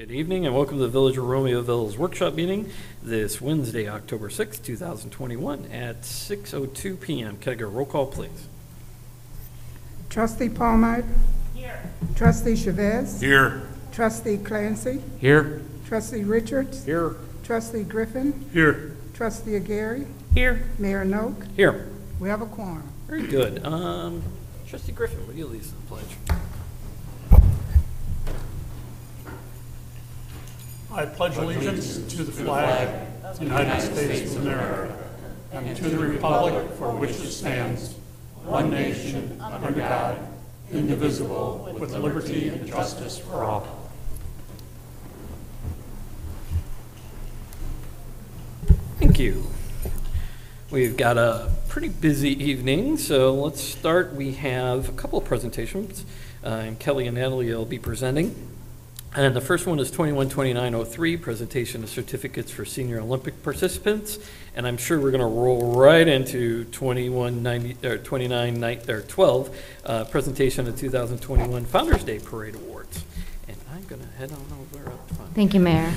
Good evening and welcome to the Village of Romeoville's workshop meeting this Wednesday, October 6, 2021 at 6:02 PM. Can I get a roll call, please? Trustee Palmer. Here. Trustee Chavez. Here. Trustee Clancy. Here. Trustee Richards. Here. Trustee Griffin. Here. Trustee Aguirre. Here. Mayor Noak. Here. We have a quorum. Very good. Um, Trustee Griffin, would you lead us in the pledge? I pledge allegiance to the flag of the United States of America and to the republic for which it stands, one nation, under God, indivisible, with liberty and justice for all. Thank you. We've got a pretty busy evening, so let's start. We have a couple of presentations, uh, and Kelly and Natalie will be presenting. And then the first one is 212903, presentation of certificates for senior Olympic participants. And I'm sure we're going to roll right into 2190, or 29, or 12, uh, presentation of 2021 Founder's Day Parade Awards. And I'm going to head on over up front. Thank you, Mayor.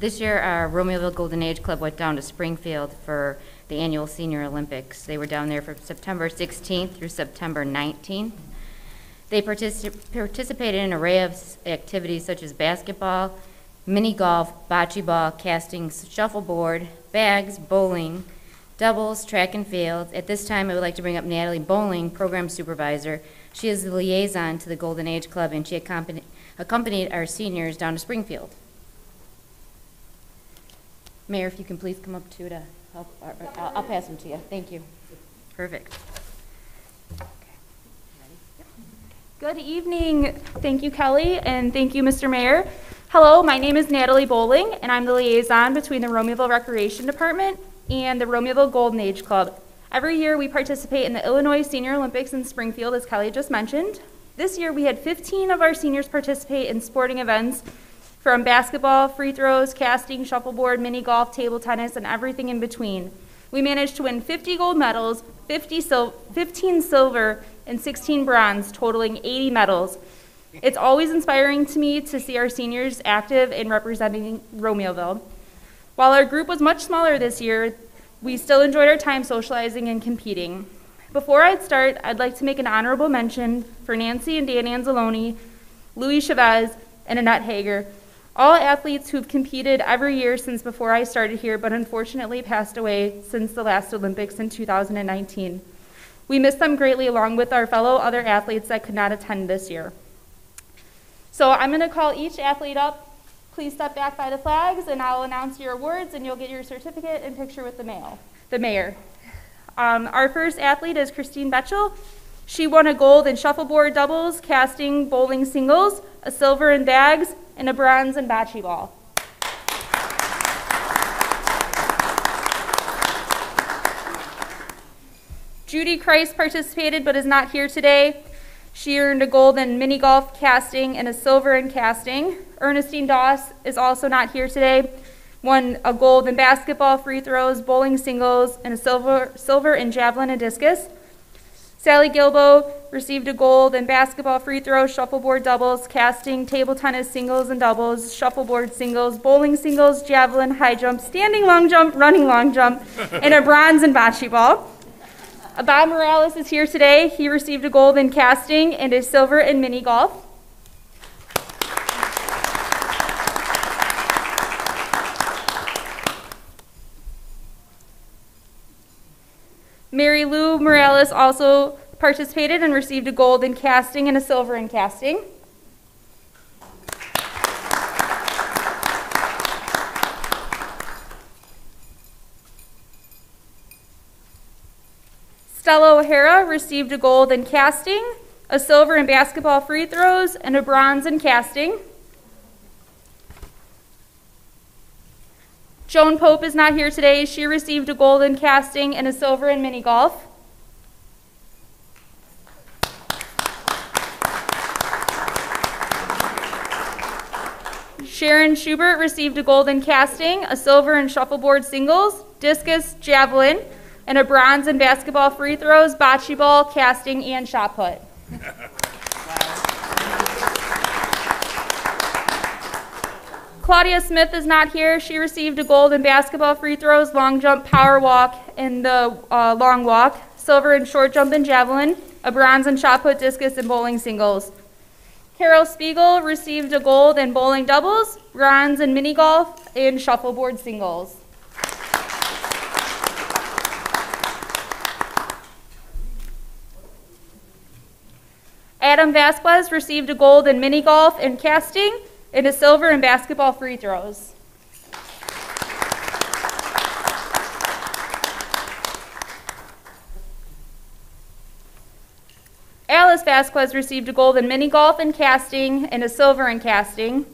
This year, our Romeoville Golden Age Club went down to Springfield for the annual Senior Olympics. They were down there from September 16th through September 19th. They particip- participated in an array of activities such as basketball, mini golf, bocce ball, casting, shuffleboard, bags, bowling, doubles, track and field. At this time, I would like to bring up Natalie Bowling, Program Supervisor. She is the liaison to the Golden Age Club, and she accompanied, accompanied our seniors down to Springfield. Mayor, if you can please come up too to uh, help, or- or I'll I'll pass them to you. Thank you. Perfect. Good evening. Thank you, Kelly, and thank you, Mr. Mayor. Hello, my name is Natalie Bowling, and I'm the liaison between the Romeoville Recreation Department and the Romeoville Golden Age Club. Every year, we participate in the Illinois Senior Olympics in Springfield, as Kelly just mentioned. This year, we had 15 of our seniors participate in sporting events from basketball, free throws, casting, shuffleboard, mini golf, table tennis, and everything in between. We managed to win 50 gold medals, 50 sil- 15 silver, and 16 bronze, totaling 80 medals. It's always inspiring to me to see our seniors active in representing Romeoville. While our group was much smaller this year, we still enjoyed our time socializing and competing. Before I start, I'd like to make an honorable mention for Nancy and Dan Anzalone, Louis Chavez, and Annette Hager, all athletes who've competed every year since before I started here, but unfortunately passed away since the last Olympics in 2019. We miss them greatly, along with our fellow other athletes that could not attend this year. So I'm going to call each athlete up. Please step back by the flags, and I'll announce your awards, and you'll get your certificate and picture with the mail, the mayor. Um, our first athlete is Christine Betchel. She won a gold in shuffleboard doubles, casting, bowling singles, a silver in bags, and a bronze in bocce ball. Judy Christ participated but is not here today. She earned a gold in mini golf casting and a silver in casting. Ernestine Doss is also not here today. Won a gold in basketball, free throws, bowling singles, and a silver silver in javelin and discus. Sally Gilbo received a gold in basketball, free throws, shuffleboard doubles, casting, table tennis singles and doubles, shuffleboard singles, bowling singles, javelin, high jump, standing long jump, running long jump, and a bronze in bocce ball. Bob Morales is here today. He received a gold in casting and a silver in mini golf. Mary Lou Morales also participated and received a gold in casting and a silver in casting. Stella O'Hara received a gold in casting, a silver in basketball free throws, and a bronze in casting. Joan Pope is not here today. She received a gold in casting and a silver in mini golf. Sharon Schubert received a gold in casting, a silver in shuffleboard singles, discus, javelin, and a bronze in basketball free throws, bocce ball, casting, and shot put. Claudia Smith is not here. She received a gold in basketball free throws, long jump, power walk, and the uh, long walk, silver in short jump and javelin, a bronze in shot put, discus, and bowling singles. Carol Spiegel received a gold in bowling doubles, bronze in mini golf, and shuffleboard singles. Adam Vasquez received a gold in mini golf and casting, and a silver in basketball free throws. Alice Vasquez received a gold in mini golf and casting, and a silver in casting.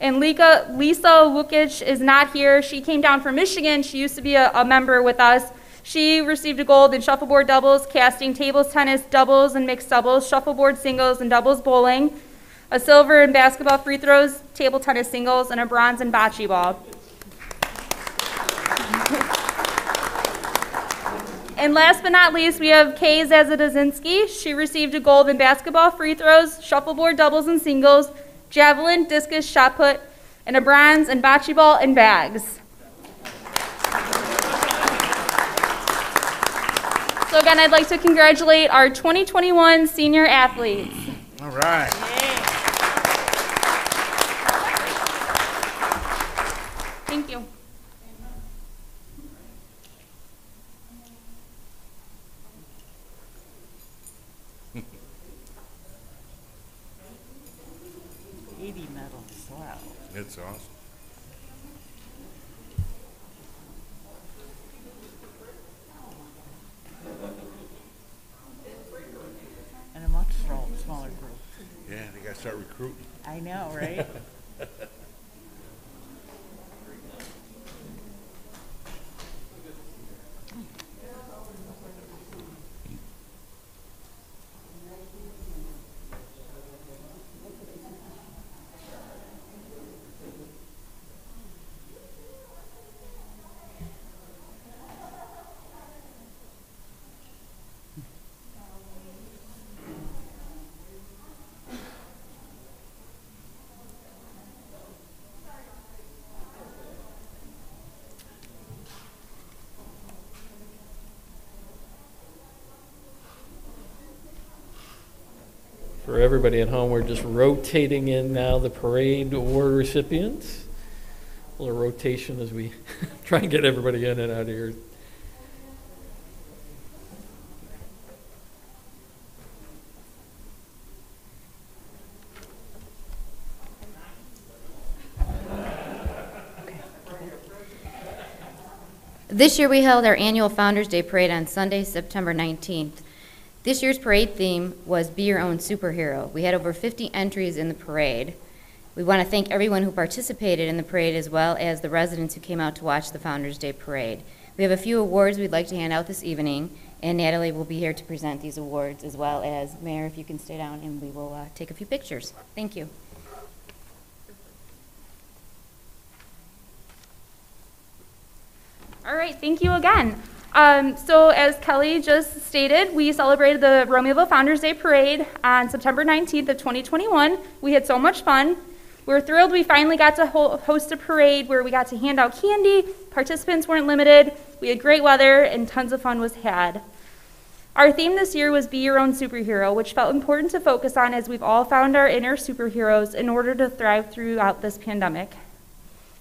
And Lisa, Lisa Lukic is not here. She came down from Michigan. She used to be a, a member with us. She received a gold in shuffleboard doubles, casting, tables tennis, doubles and mixed doubles, shuffleboard singles, and doubles bowling, a silver in basketball free throws, table tennis singles, and a bronze in bocce ball. And last but not least, we have Kay Zazadazinski. She received a gold in basketball free throws, shuffleboard doubles and singles, javelin, discus, shot put, and a bronze in bocce ball and bags. So again, I'd like to congratulate our 2021 senior athletes. All right. Thank you. Eighty medals, wow. It's awesome. And a much small- smaller group. Yeah, they gotta start recruiting. I know, right? For everybody at home, we're just rotating in now the parade award recipients. A little rotation as we try and get everybody in and out of here. This year, we held our annual Founder's Day Parade on Sunday, September 19th. This year's parade theme was Be Your Own Superhero. We had over 50 entries in the parade. We want to thank everyone who participated in the parade as well as the residents who came out to watch the Founder's Day Parade. We have a few awards we'd like to hand out this evening, and Natalie will be here to present these awards as well as Mayor, if you can stay down, and we will uh, take a few pictures. Thank you. All right, thank you again. Um, so as Kelly just stated, we celebrated the Romeoville Founders Day Parade on September 19th of 2021. We had so much fun. We were thrilled we finally got to ho- host a parade where we got to hand out candy. Participants weren't limited. We had great weather and tons of fun was had. Our theme this year was Be Your Own Superhero, which felt important to focus on as we've all found our inner superheroes in order to thrive throughout this pandemic.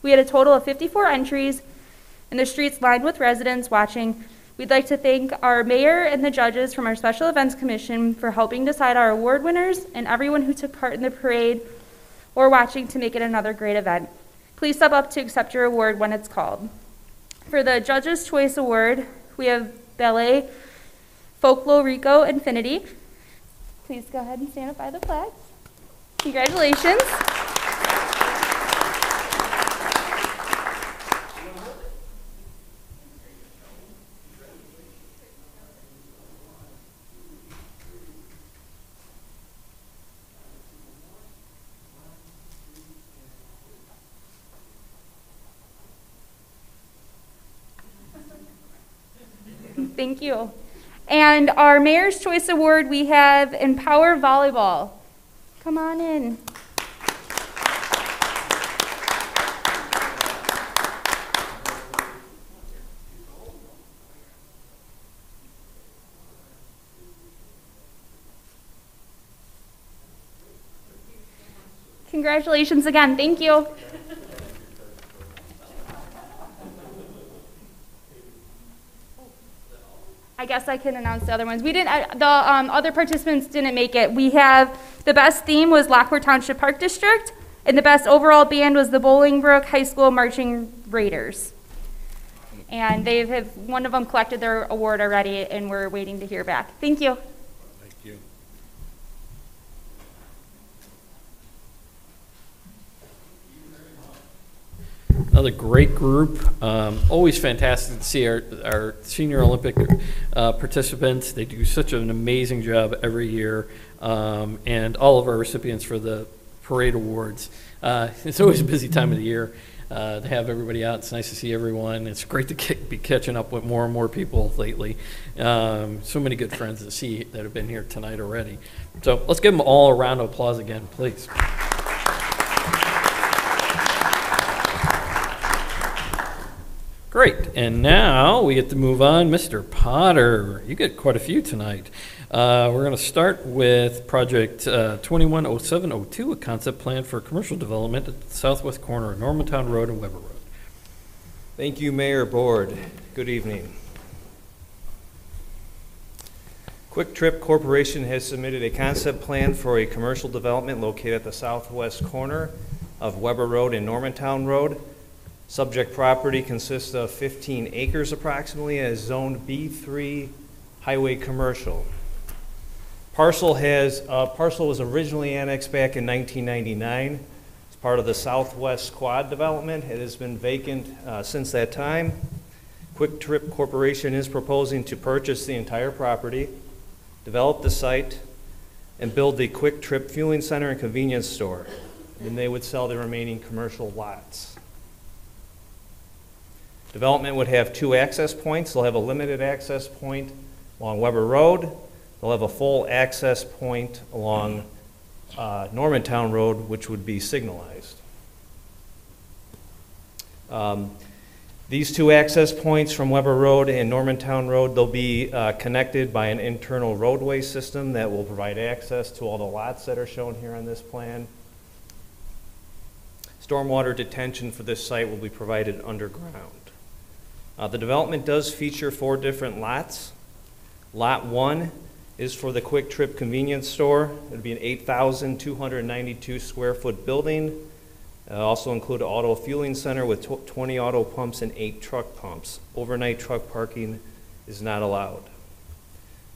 We had a total of 54 entries and the streets lined with residents watching. We'd like to thank our mayor and the judges from our Special Events Commission for helping decide our award winners and everyone who took part in the parade or watching to make it another great event. Please step up to accept your award when it's called. For the Judges' Choice Award, we have Ballet Folklorico Infinity. Please go ahead and stand up by the flags. Congratulations. Thank you. And our Mayor's Choice Award, we have Empower Volleyball. Come on in. Congratulations again. Thank you. I guess I can announce the other ones. We didn't, uh, the um, other participants didn't make it. We have, the best theme was Lockport Township Park District, and the best overall band was the Bolingbrook High School Marching Raiders. And they have, one of them collected their award already, and we're waiting to hear back. Thank you. Another great group. Um, always fantastic to see our, our senior Olympic uh, participants. They do such an amazing job every year. Um, and all of our recipients for the parade awards. Uh, it's always a busy time of the year uh, to have everybody out. It's nice to see everyone. It's great to be catching up with more and more people lately. Um, so many good friends to see that have been here tonight already. So let's give them all a round of applause again, please. Great, and now we get to move on. Mr. Potter, you get quite a few tonight. Uh, we're going to start with project uh, 210702, a concept plan for commercial development at the southwest corner of Normantown Road and Weber Road. Thank you, Mayor, Board. Good evening. QuikTrip Corporation has submitted a concept plan for a commercial development located at the southwest corner of Weber Road and Normantown Road. Subject property consists of 15 acres approximately and is zoned B3 Highway Commercial. Parcel has, uh, parcel was originally annexed back in 1999. It's part of the Southwest Quad development. It has been vacant uh, since that time. QuikTrip Corporation is proposing to purchase the entire property, develop the site, and build the QuikTrip Fueling Center and Convenience Store. Then they would sell the remaining commercial lots. Development would have two access points. They'll have a limited access point along Weber Road. They'll have a full access point along uh, Normantown Road, which would be signalized. Um, These two access points from Weber Road and Normantown Road, they'll be uh, connected by an internal roadway system that will provide access to all the lots that are shown here on this plan. Stormwater detention for this site will be provided underground. Uh, The development does feature four different lots. Lot one is for the QuikTrip Convenience Store. It'd be an 8,292 square foot building. Uh, Also include an auto fueling center with tw- 20 auto pumps and eight truck pumps. Overnight truck parking is not allowed.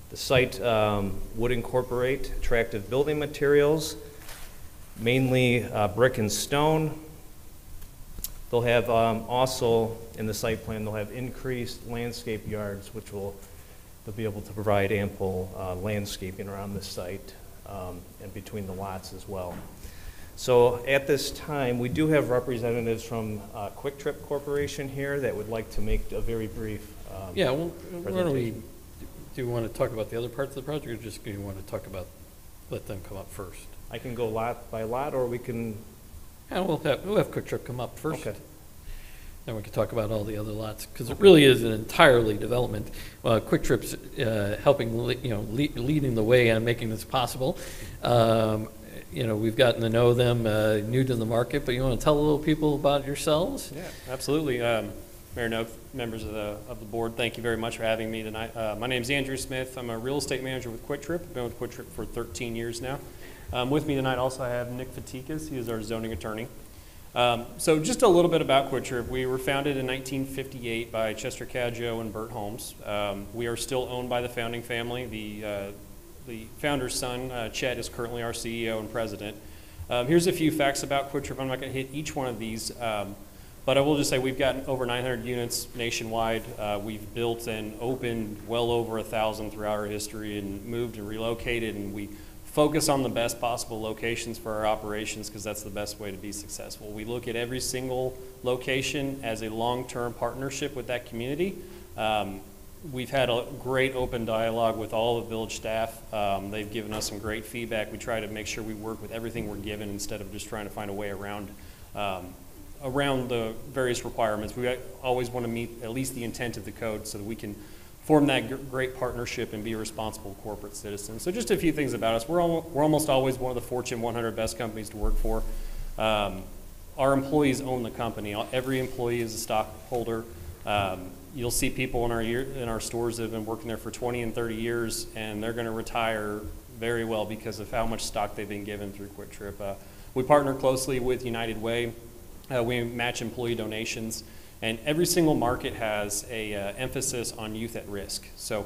The site um, would incorporate attractive building materials, mainly uh, brick and stone. They'll have um, also, in the site plan, they'll have increased landscape yards, which will, they'll be able to provide ample uh, landscaping around the site um, and between the lots as well. So at this time, we do have representatives from uh, QuikTrip Corporation here that would like to make a very brief. um, Yeah, well, why don't we, do you want to talk about the other parts of the project, or just do you want to talk about, let them come up first? I can go lot by lot, or we can, Yeah, we'll have, we'll have QuikTrip come up first. Okay. Then we can talk about all the other lots, because it really is an entirely development. Uh, QuikTrip's, uh, helping, le- you know, le- leading the way on making this possible. Um, you know, we've gotten to know them, uh, new to the market, but you want to tell a little people about yourselves? Yeah, absolutely. Um, Mayor Noak, members of the, of the board, thank you very much for having me tonight. Uh, my name's Andrew Smith. I'm a real estate manager with QuikTrip. I've been with QuikTrip for 13 years now. Um, with me tonight also I have Nick Fatikas. He is our zoning attorney. Um, so just a little bit about Quick. We were founded in 1958 by Chester Cadieux and Burt Holmes. Um, we are still owned by the founding family. The, uh, the founder's son, uh, Chet, is currently our CEO and president. Um, here's a few facts about Quick. I'm not going to hit each one of these, um, but I will just say we've got over 900 units nationwide. Uh, we've built and opened well over a thousand throughout our history, and moved and relocated, and we focus on the best possible locations for our operations because that's the best way to be successful. We look at every single location as a long-term partnership with that community. Um, We've had a great open dialogue with all the village staff. Um, They've given us some great feedback. We try to make sure we work with everything we're given instead of just trying to find a way around, um, around the various requirements. We always want to meet at least the intent of the code so that we can form that gr- great partnership and be a responsible corporate citizen. So just a few things about us. We're, al- we're almost always one of the Fortune 100 best companies to work for. Um, Our employees own the company. Every employee is a stockholder. Um, You'll see people in our year, in our stores that have been working there for 20 and 30 years, and they're going to retire very well because of how much stock they've been given through QuikTrip. Uh, We partner closely with United Way. Uh, We match employee donations, and every single market has a uh, emphasis on youth at risk. So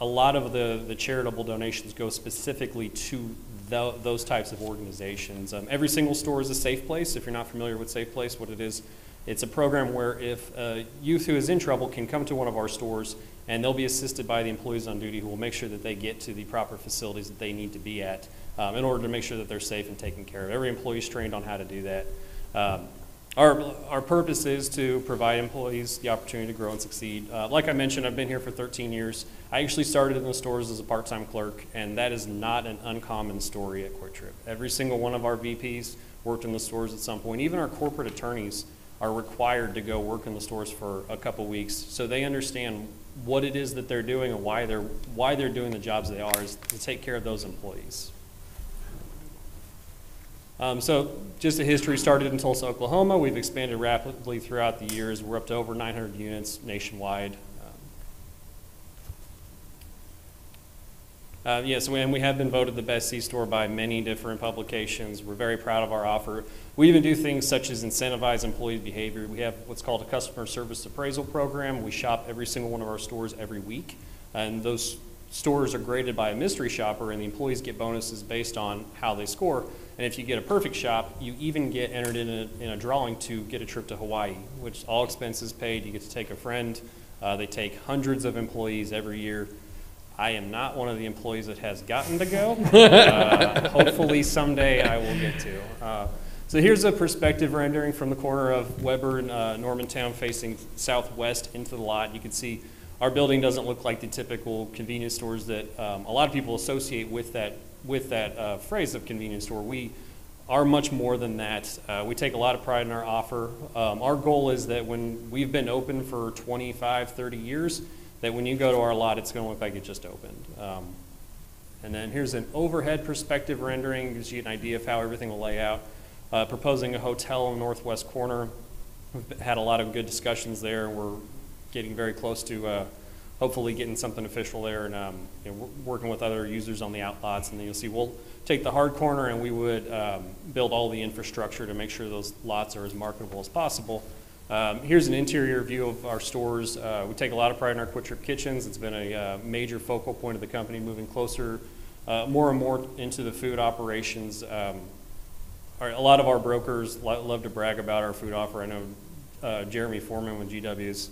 a lot of the, the charitable donations go specifically to tho- those types of organizations. Um, every single store is a safe place. If you're not familiar with Safe Place, what it is, it's a program where if a youth who is in trouble can come to one of our stores and they'll be assisted by the employees on duty who will make sure that they get to the proper facilities that they need to be at um, in order to make sure that they're safe and taken care of. Every employee is trained on how to do that. Um, our, our purpose is to provide employees the opportunity to grow and succeed. Uh, like I mentioned, I've been here for 13 years. I actually started in the stores as a part-time clerk, and that is not an uncommon story at QuikTrip. Every single one of our VPs worked in the stores at some point. Even our corporate attorneys are required to go work in the stores for a couple weeks, so they understand what it is that they're doing and why they're why they're doing the jobs they are is to take care of those employees. Um, so just a history started in Tulsa, Oklahoma. We've expanded rapidly throughout the years. We're up to over 900 units nationwide. Um, uh, yes, and we have been voted the best C-store by many different publications. We're very proud of our offer. We even do things such as incentivize employee behavior. We have what's called a customer service appraisal program. We shop every single one of our stores every week, and those stores are graded by a mystery shopper, and the employees get bonuses based on how they score. And if you get a perfect shop, you even get entered in a, in a drawing to get a trip to Hawaii, which all expenses paid. You get to take a friend. Uh, they take hundreds of employees every year. I am not one of the employees that has gotten to go. Uh, hopefully someday I will get to. Uh, so here's a perspective rendering from the corner of Weber and uh, Normantown facing southwest into the lot. You can see our building doesn't look like the typical convenience stores that um, a lot of people associate with that with that uh, phrase of convenience store. We are much more than that. Uh, we take a lot of pride in our offer. Um, our goal is that when we've been open for 25, 30 years, that when you go to our lot, it's going to look like it just opened. Um, and then here's an overhead perspective rendering, gives you an idea of how everything will lay out. Uh, proposing a hotel in the northwest corner. We've had a lot of good discussions there. We're getting very close to uh, hopefully getting something official there and um, you know, working with other users on the outlots. And then you'll see we'll take the hard corner and we would um, build all the infrastructure to make sure those lots are as marketable as possible. Um, here's an interior view of our stores. Uh, we take a lot of pride in our QuikTrip kitchens. It's been a uh, major focal point of the company, moving closer, uh, more and more into the food operations. Um, our, a lot of our brokers lo love to brag about our food offer. I know uh, Jeremy Foreman with GW's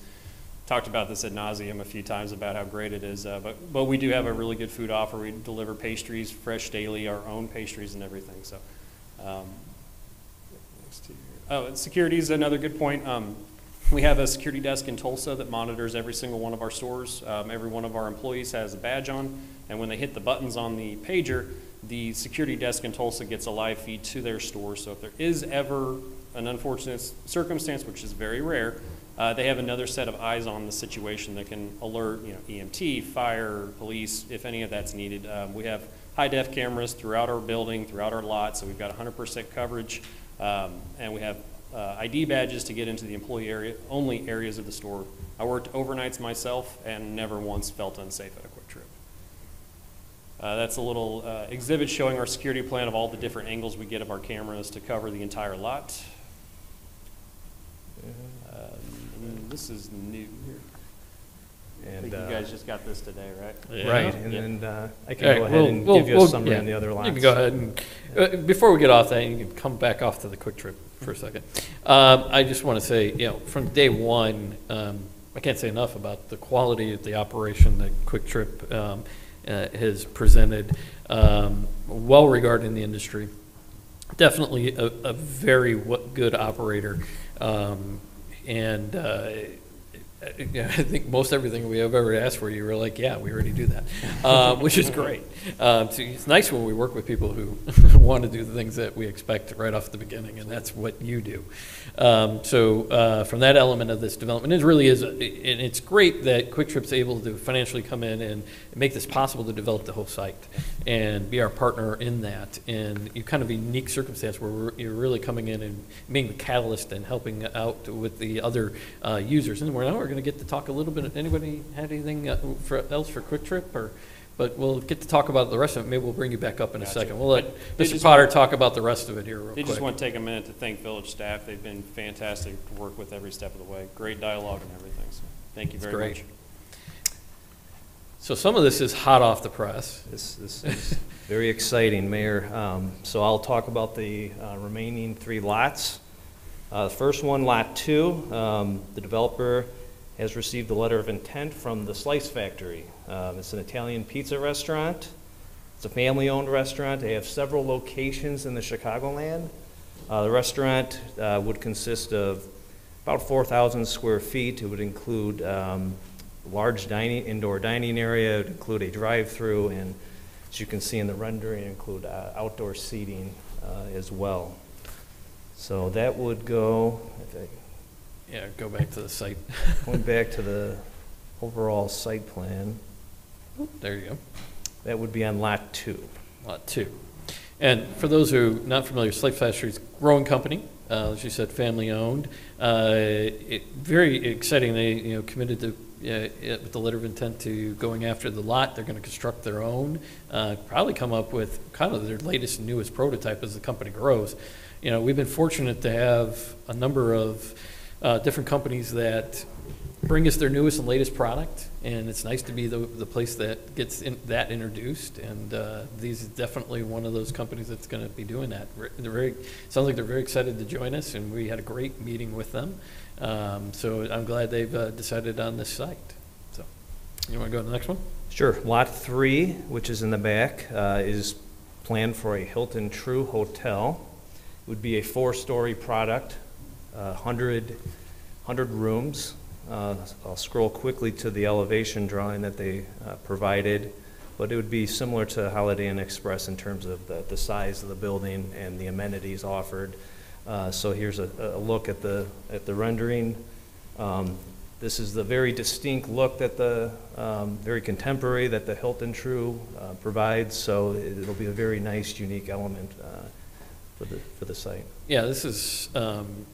talked about this at nauseum a few times about how great it is. Uh, but but we do have a really good food offer. We deliver pastries fresh daily, our own pastries and everything. So. Um, oh, security is another good point. Um, we have a security desk in Tulsa that monitors every single one of our stores. Um, every one of our employees has a badge on, and when they hit the buttons on the pager, the security desk in Tulsa gets a live feed to their store. So if there is ever an unfortunate circumstance, which is very rare, uh, they have another set of eyes on the situation that can alert, you know, EMT, fire, police, if any of that's needed. Um, we have high def cameras throughout our building, throughout our lot, so we've got 100% coverage, um, and we have uh, ID badges to get into the employee area only areas of the store. I worked overnights myself and never once felt unsafe at a QuikTrip. Uh, that's a little uh, exhibit showing our security plan of all the different angles we get of our cameras to cover the entire lot. Um, this is new. I And, think you uh, guys just got this today, right? Right, and Yeah. then uh, I can right, go ahead we'll- and we'll- give you a we'll- summary yeah, on the other lots. You can go ahead and, uh, before we get off that, you can come back off to the QuikTrip for a second. Um, I just want to say, you know, from day one, um, I can't say enough about the quality of the operation that QuikTrip um, uh, has presented, um, well regarded in the industry. Definitely a, a very w- good operator. Um, and uh, I think most everything we have ever asked for, you were like, yeah, we already do that, uh, which is great. Um, so it's nice when we work with people who want to do the things that we expect right off the beginning, and that's what you do. Um, so uh, from that element of this development, it really is, and it's great that QuikTrip's able to financially come in and make this possible to develop the whole site and be our partner in that. And you kind of a unique circumstance where you're really coming in and being the catalyst and helping out with the other uh, users. And we're now we're going to get to talk a little bit. Anybody had anything uh, for, else for QuikTrip or? But we'll get to talk about the rest of it. Maybe we'll bring you back up in a Gotcha. second. We'll let But they Mr. just Potter want- talk about the rest of it here real They quick. just want to take a minute to thank village staff. They've been fantastic to work with every step of the way. Great dialogue and everything, so thank you That's very great. much. So some of this is hot off the press. This, this is very exciting, Mayor. Um, So I'll talk about the uh, remaining three lots. Uh, The first one, Lot 2, um, the developer has received a letter of intent from the Slice Factory. Um, It's an Italian pizza restaurant. It's a family-owned restaurant. They have several locations in the Chicagoland. Uh, The restaurant uh, would consist of about 4,000 square feet. It would include um, large dining, indoor dining area, it would include a drive-through, and as you can see in the rendering, include uh, outdoor seating uh, as well. So that would go, I think, Yeah, go back to the site. going back to the overall site plan, There you go. that would be on Lot 2. Lot two. And for those who are not familiar, Slice Factory's growing company, uh, as you said, family-owned. Uh, it- Very exciting, they, you know, committed to, uh, it- with the letter of intent to going after the lot. They're going to construct their own, uh, probably come up with kind of their latest and newest prototype as the company grows. You know, we've been fortunate to have a number of uh, different companies that bring us their newest and latest product, and it's nice to be the, the place that gets in, that introduced. And uh, these is definitely one of those companies that's going to be doing that. They're very sounds like they're very excited to join us, and we had a great meeting with them. Um, so I'm glad they've uh, decided on this site. So you want to go to the next one? Sure. Lot 3, which is in the back, uh, is planned for a Hilton Tru Hotel. It would be a four-story product, 100, 100 rooms. Uh, I'll scroll quickly to the elevation drawing that they uh, provided, but it would be similar to Holiday Inn Express in terms of the, the size of the building and the amenities offered. Uh, So here's a, a look at the, at the rendering. Um, This is the very distinct look that the, um, very contemporary that the Hilton Tru uh, provides, so it'll be a very nice, unique element uh, for the, for the site. Yeah, this is um,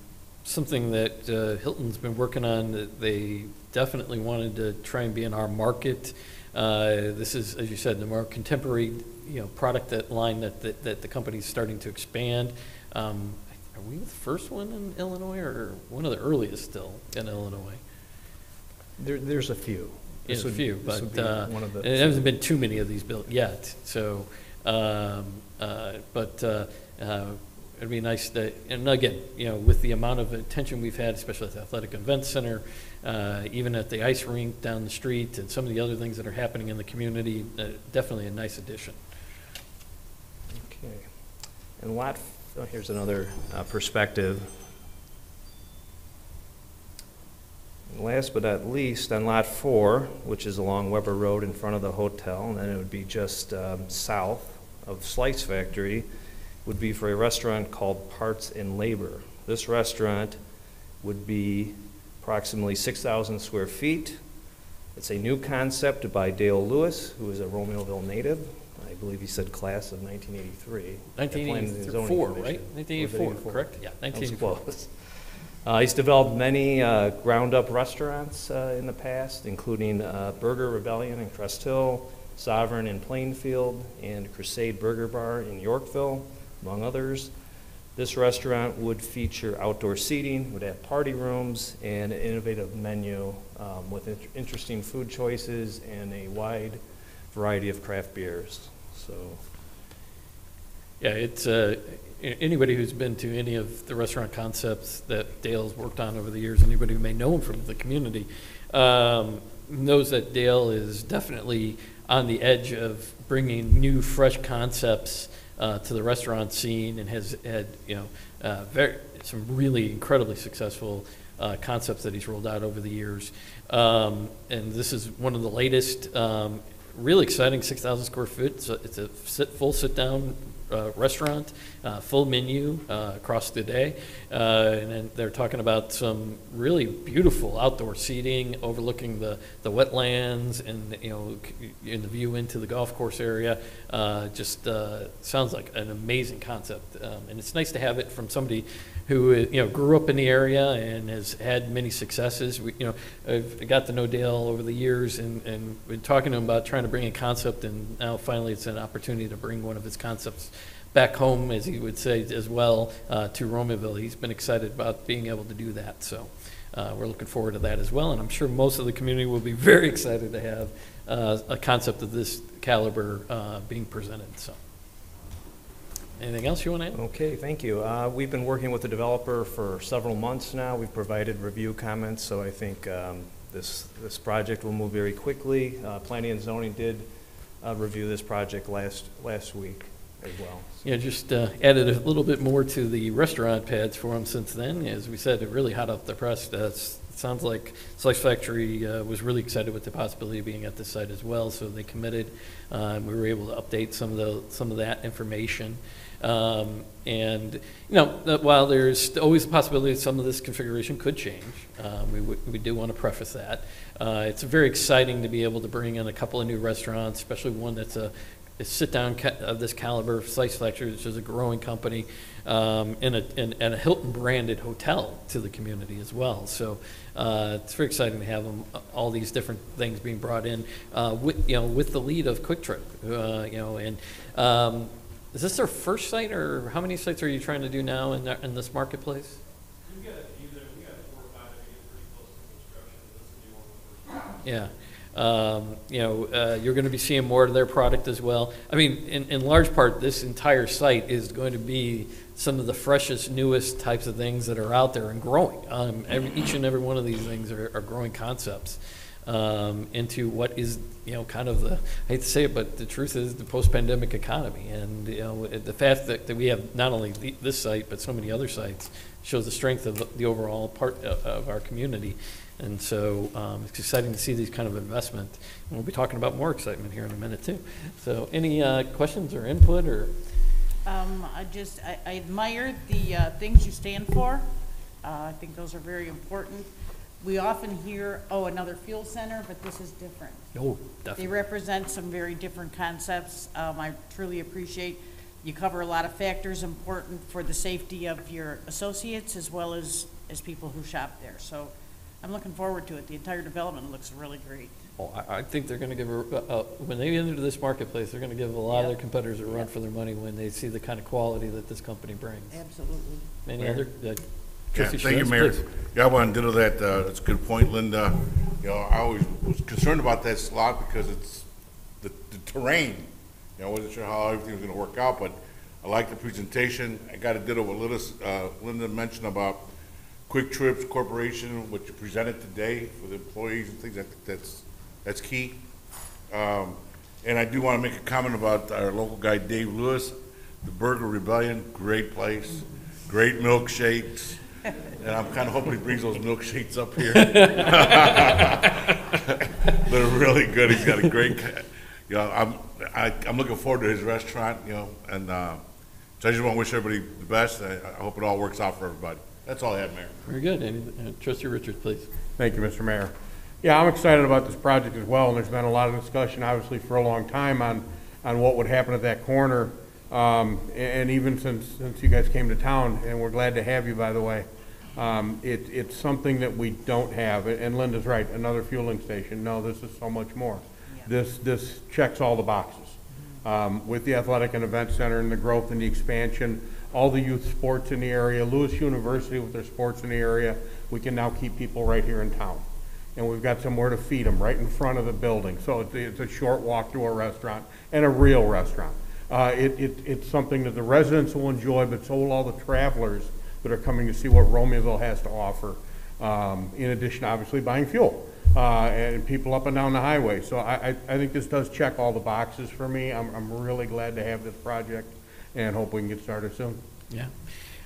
something that uh, Hilton's been working on. that They definitely wanted to try and be in our market. Uh, This is, as you said, the more contemporary, you know, product that line that, that that the company's starting to expand. Um, Are we the first one in Illinois or one of the earliest still in Illinois? There, there's a few. There's a few, but uh, one of the- there hasn't been too many of these built yet, so, um, uh, but uh, uh, it'd be nice and again, you know, with the amount of attention we've had, especially at the Athletic Event Center, uh, even at the ice rink down the street, and some of the other things that are happening in the community, uh, definitely a nice addition. Okay. And lot, oh, here's another uh, perspective. And Last but not least, on Lot 4, which is along Weber Road in front of the hotel, and then it would be just um, south of Slice Factory, would be for a restaurant called Parts and Labor. This restaurant would be approximately 6,000 square feet. It's a new concept by Dale Lewis, who is a Romeoville native. I believe he said class of 1983. at Planning and Zoning 1984, right? 1984, correct? Yeah, 1984. Uh, He's developed many uh, ground-up restaurants uh, in the past, including uh, Burger Rebellion in Crest Hill, Sovereign in Plainfield, and Crusade Burger Bar in Yorkville, among others. This restaurant would feature outdoor seating, would have party rooms, and an innovative menu um, with int- interesting food choices and a wide variety of craft beers. So, Yeah, it's, uh, anybody who's been to any of the restaurant concepts that Dale's worked on over the years, anybody who may know him from the community, um, knows that Dale is definitely on the edge of bringing new, fresh concepts uh, to the restaurant scene and has had, you know, uh, very, some really incredibly successful uh, concepts that he's rolled out over the years. Um, And this is one of the latest, um, really exciting, 6,000 square foot. A- It's a sit- full sit-down uh, restaurant, uh, full menu uh, across the day. Uh, And then they're talking about some really beautiful outdoor seating overlooking the, the wetlands and, you know, in the view into the golf course area. Uh, Just uh, sounds like an amazing concept. Um, And it's nice to have it from somebody who, uh, you know, grew up in the area and has had many successes. We, you know, I've got to know Dale over the years and, and been talking to him about trying to bring a concept, and now finally it's an opportunity to bring one of his concepts back home, as he would say, as well, uh, to Romeoville. He's been excited about being able to do that, so uh, we're looking forward to that as well. And I'm sure most of the community will be very excited to have uh, a concept of this caliber uh, being presented, so. Anything else you want to add? Okay, thank you. Uh, We've been working with the developer for several months now. We've provided review comments, so I think um, this, this project will move very quickly. Uh, Planning and zoning did uh, review this project last, last week as well. Yeah, just uh, added a little bit more to the restaurant pads for them since then. As we said, it really hot off the press. Uh, it's- It sounds like Slice Factory uh, was really excited with the possibility of being at the site as well, so they committed. Uh, We were able to update some of the, some of that information. Um, And, you know, while there's always a possibility that some of this configuration could change, uh, we we do want to preface that. Uh, It's very exciting to be able to bring in a couple of new restaurants, especially one that's a a sit-down ca- of this caliber, Slice Factory, which is a growing company, um, and a, and and a Hilton-branded hotel to the community as well. So uh, it's very exciting to have them, all these different things being brought in, uh, with, you know, with the lead of QuikTrip, uh, you know, and um, is this their first site, or how many sites are you trying to do now in, that- in this marketplace? Yeah. Um, You know, uh, you're going to be seeing more of their product as well. I mean, in, in large part, this entire site is going to be some of the freshest, newest types of things that are out there and growing. Um, every, each and every one of these things are, are growing concepts um, into what is, you know, kind of the, I hate to say it, but the truth is the post-pandemic economy. And, you know, the fact that, that we have not only this site, but so many other sites shows the strength of the overall part of- our community. And so um, it's exciting to see these kind of investment. And we'll be talking about more excitement here in a minute, too. So any uh, questions or input or? Um, I just, I I admire the uh, things you stand for. Uh, I think those are very important. We often hear, oh, another fuel center, but this is different. Oh, They definitely. represent some very different concepts. Um, I truly appreciate, you cover a lot of factors important for the safety of your associates as well as, as people who shop there. So I'm looking forward to it. The entire development looks really great. Oh, I, I think they're going to give, a- uh, uh, when they enter this marketplace, they're going to give a lot of their Yep. competitors a run Yep. for their money when they see the kind of quality that this company brings. Absolutely. Any other? uh, Yeah, thank you, Mayor. Yeah, I want to do that, uh, that's a good point, Linda. You know, I always was concerned about that slot because it's the, the terrain. You know, I wasn't sure how everything was gonna work out, but I like the presentation. I got a ditto what Linda, uh, Linda mentioned about QuikTrips Corporation, what you presented today for the employees and things, I think that's, that's key. Um, and I do want to make a comment about our local guy Dave Lewis, the Burger Rebellion, great place, great milkshakes. And I'm kind of hoping he brings those milkshakes up here. They're really good. He's got a great, you know, I'm, I, I'm looking forward to his restaurant, you know, and, uh, so I just want to wish everybody the best. I, I hope it all works out for everybody. That's all I have, Mayor. Very good. And uh, trustee Richards, please. Thank you, Mr. Mayor. Yeah, I'm excited about this project as well, and there's been a lot of discussion, obviously, for a long time on, on what would happen at that corner. Um, a- and even since, since you guys came to town, and we're glad to have you, by the way. Um, it, it's something that we don't have, and Linda's right, another fueling station. No, this is so much more. This, this checks all the boxes. Um, with the athletic and event center and the growth and the expansion, all the youth sports in the area, Lewis University with their sports in the area, we can now keep people right here in town. And we've got somewhere to feed them right in front of the building. So it's, it's a short walk to a restaurant and a real restaurant. Uh, it, it, it's something that the residents will enjoy, but so will all the travelers that are coming to see what Romeoville has to offer. Um, in addition, obviously, buying fuel, uh, and people up and down the highway. So I, I, I think this does check all the boxes for me. I'm, I'm really glad to have this project and hope we can get started soon. Yeah.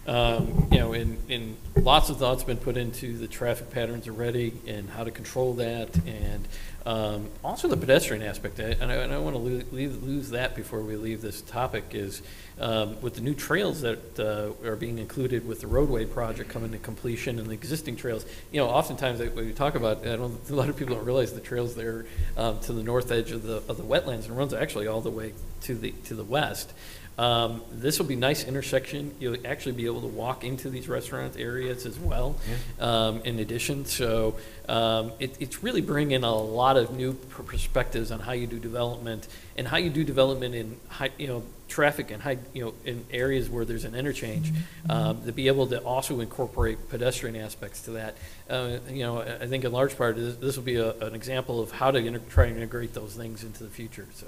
Um, You know, and, and lots of thought's been put into the traffic patterns already and how to control that, and um, also the pedestrian aspect. And I, and I want to leave, lose that before we leave this topic, is um, with the new trails that uh, are being included with the roadway project coming to completion and the existing trails, you know, oftentimes when we talk about, I don't, a lot of people don't realize the trails there um, to the north edge of the, of the wetlands and runs actually all the way to the, to the west. Um, This will be nice intersection. You'll actually be able to walk into these restaurant areas as well, um, in addition. So um, it, it's really bringing a lot of new per- perspectives on how you do development and how you do development in high, you know, traffic and high, you know, in areas where there's an interchange, um, to be able to also incorporate pedestrian aspects to that. Uh, You know, I think in large part, this this will be a- an example of how to inter- try and integrate those things into the future, so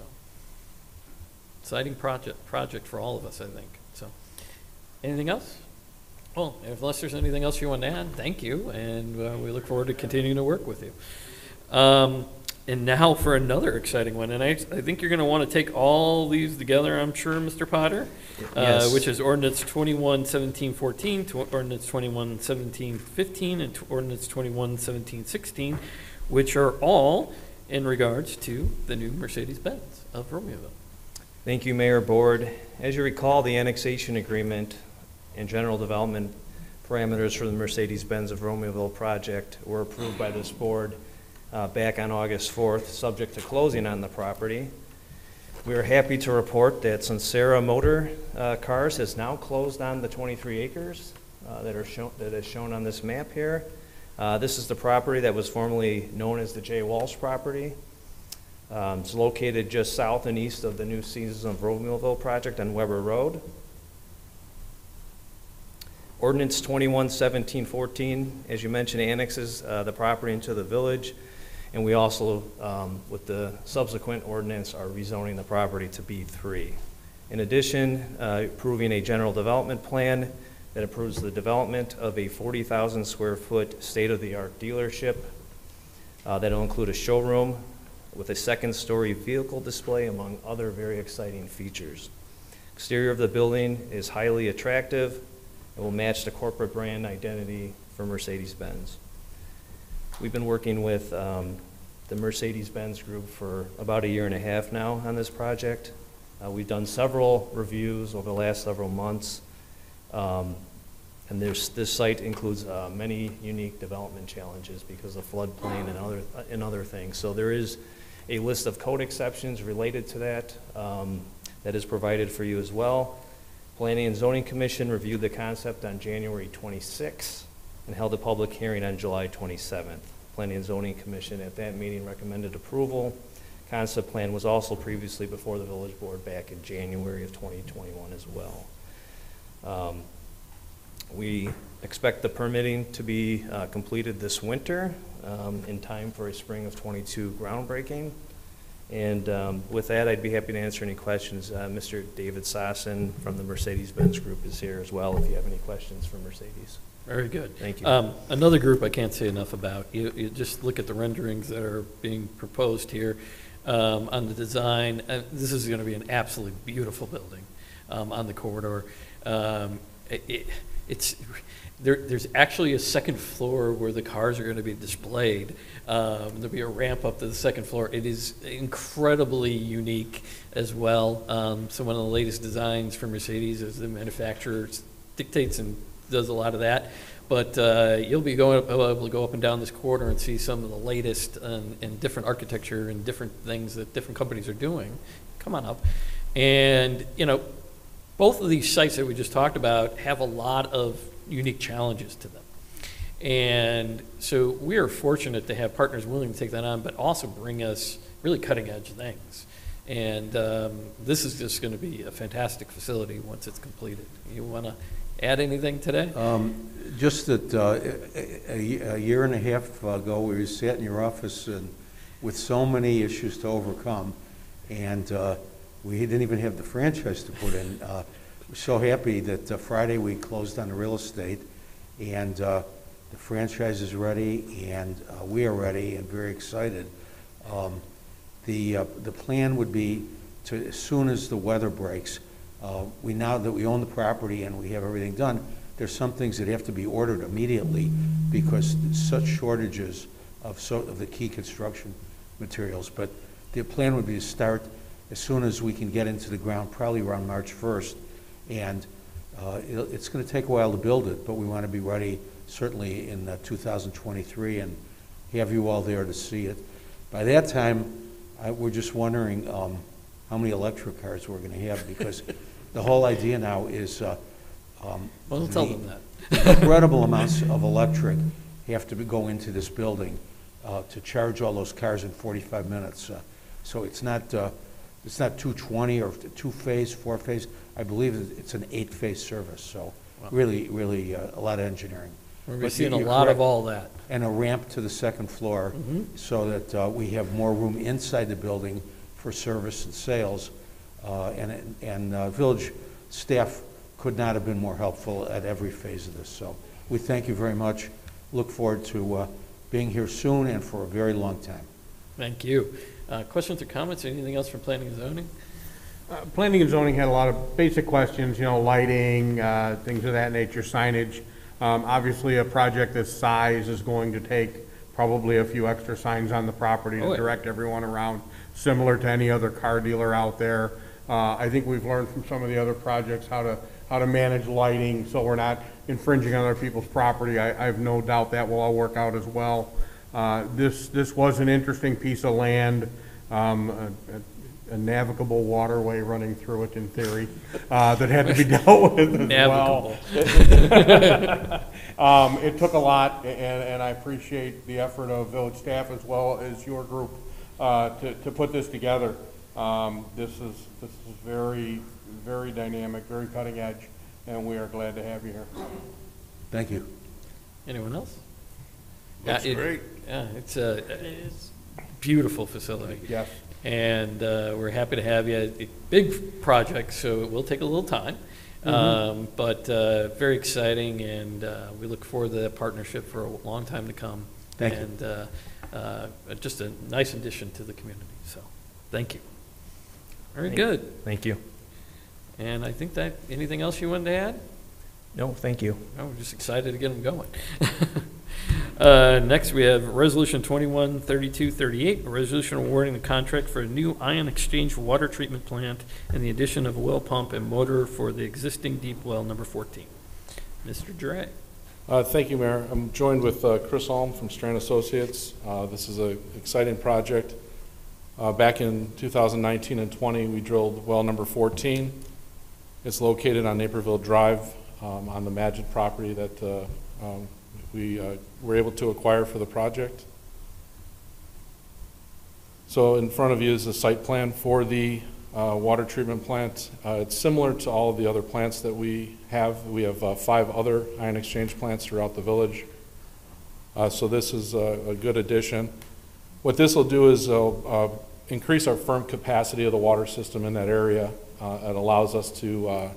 exciting project, project for all of us, I think, so. Anything else? Well, unless there's anything else you want to add, thank you, and uh, we look forward to continuing to work with you. Um, And now for another exciting one, and I, I think you're going to want to take all these together, I'm sure, Mr. Potter? uh, Yes. Which is ordinance 21, 17, 14, to ordinance 21, 17, 15, and ordinance 21, 17, 16, which are all in regards to the new Mercedes-Benz of Romeoville. Thank you, Mayor Board. As you recall, the annexation agreement and general development parameters for the Mercedes-Benz of Romeoville project were approved by this board uh, back on August 4th, subject to closing on the property. We are happy to report that Sincera Motor uh, Cars has now closed on the 23 acres uh, that are shown, that is shown on this map here. Uh, This is the property that was formerly known as the J. Walsh property. Um, It's located just south and east of the new Seasons of Romeoville project on Weber Road. Ordinance 21, 17, 14, as you mentioned, annexes uh, the property into the village, and we also, um, with the subsequent ordinance, are rezoning the property to B3. In addition, uh, approving a general development plan that approves the development of a 40,000 square foot state-of-the-art dealership uh, That'll include a showroom with a second-story vehicle display, among other very exciting features. Exterior of the building is highly attractive and will match the corporate brand identity for Mercedes-Benz. We've been working with um, the Mercedes-Benz Group for about a year and a half now on this project. Uh, We've done several reviews over the last several months. Um, and this site includes uh, many unique development challenges because of floodplain and other, and other things. So there is a list of code exceptions related to that um, that is provided for you as well. Planning and Zoning Commission reviewed the concept on January 26th and held a public hearing on July 27th. Planning and Zoning Commission at that meeting recommended approval. Concept plan was also previously before the village board back in January of 2021 as well. Um, we expect the permitting to be uh, completed this winter um, in time for a spring of '22 groundbreaking. And um, with that, I'd be happy to answer any questions. Uh, Mr. David Sassen from the Mercedes-Benz Group is here as well, if you have any questions for Mercedes. Very good. Thank you. Um, Another group I can't say enough about, you, you just look at the renderings that are being proposed here um, on the design. Uh, This is going to be an absolutely beautiful building um, on the corridor. It- it- It's, there, there's actually a second floor where the cars are going to be displayed. Um, There'll be a ramp up to the second floor. It is incredibly unique as well. Um, So one of the latest designs for Mercedes is the manufacturer dictates and does a lot of that. But uh, you'll be going, up- able to go up and down this corridor and see some of the latest and, and different architecture and different things that different companies are doing. Come on up. And, you know, both of these sites that we just talked about have a lot of unique challenges to them. And so we are fortunate to have partners willing to take that on, but also bring us really cutting edge things. And um, this is just going to be a fantastic facility once it's completed. You want to add anything today? Um, Just that uh, a a year and a half ago, we sat in your office and with so many issues to overcome, and uh, we didn't even have the franchise to put in. Uh, So happy that uh, Friday we closed on the real estate, and uh, the franchise is ready, and uh, we are ready and very excited. Um, The, uh, the plan would be to, as soon as the weather breaks, uh, we, now that we own the property and we have everything done, there's some things that have to be ordered immediately because such shortages of so, of the key construction materials. But the plan would be to start as soon as we can get into the ground, probably around March 1st. And uh, it'll- it's going to take a while to build it, but we want to be ready certainly in uh, 2023 and have you all there to see it. By that time, I- we're just wondering um, how many electric cars we're going to have, because the whole idea now is uh, um, Well, tell the them that. incredible amounts of electric have to be- go into this building uh, to charge all those cars in 45 minutes. Uh, So it's not, uh, it's not 220 or two-phase, four-phase. I believe it's an eight-phase service, so really, really uh, a lot of engineering. We're But seeing a you're lot of correct. all that. And a ramp to the second floor so that uh, we have more room inside the building for service and sales. Uh, And, and uh, village staff could not have been more helpful at every phase of this. So we thank you very much. Look forward to uh, being here soon and for a very long time. Thank you. Uh, Questions or comments, anything else from planning and zoning? Uh, Planning and zoning had a lot of basic questions, you know, lighting, uh, things of that nature, signage. Um, Obviously, a project this size is going to take probably a few extra signs on the property Oh, to yeah. direct everyone around, similar to any other car dealer out there. Uh, I think we've learned from some of the other projects how to, how to manage lighting, so we're not infringing on other people's property. I, I have no doubt that will all work out as well. Uh, This, this was an interesting piece of land, um, a- a a navigable waterway running through it in theory, uh, that had to be dealt with as well. Um, it took a lot, and, and I appreciate the effort of village staff as well as your group, uh, to, to put this together. Um, this is, this is very, very dynamic, very cutting edge, and we are glad to have you here. Thank you. Anyone else? Looks Yeah, it- great. Yeah, it's a beautiful facility. Yes. And uh, we're happy to have you. It- Big project, so it will take a little time. Um, But uh, very exciting, and uh, we look forward to that partnership for a long time to come. Thank you. And uh, uh, just a nice addition to the community, so, thank you. Very Thank- good. Thank you. And I think that, anything else you wanted to add? No, thank you. We're just excited to get them going. Uh, Next, we have Resolution 213238, a resolution awarding the contract for a new ion exchange water treatment plant and the addition of a well pump and motor for the existing deep well number 14. Mr. Dre. Uh, Thank you, Mayor. I'm joined with uh, Chris Alm from Strand Associates. Uh, This is an exciting project. Uh, Back in 2019 and 20, we drilled well number 14. It's located on Naperville Drive um, on the Magid property that uh, um, we uh, were able to acquire for the project. So in front of you is the site plan for the uh, water treatment plant. Uh, It's similar to all of the other plants that we have. We have uh, five other ion exchange plants throughout the village. Uh, So this is a a good addition. What this will do is uh, uh, increase our firm capacity of the water system in that area. It allows us to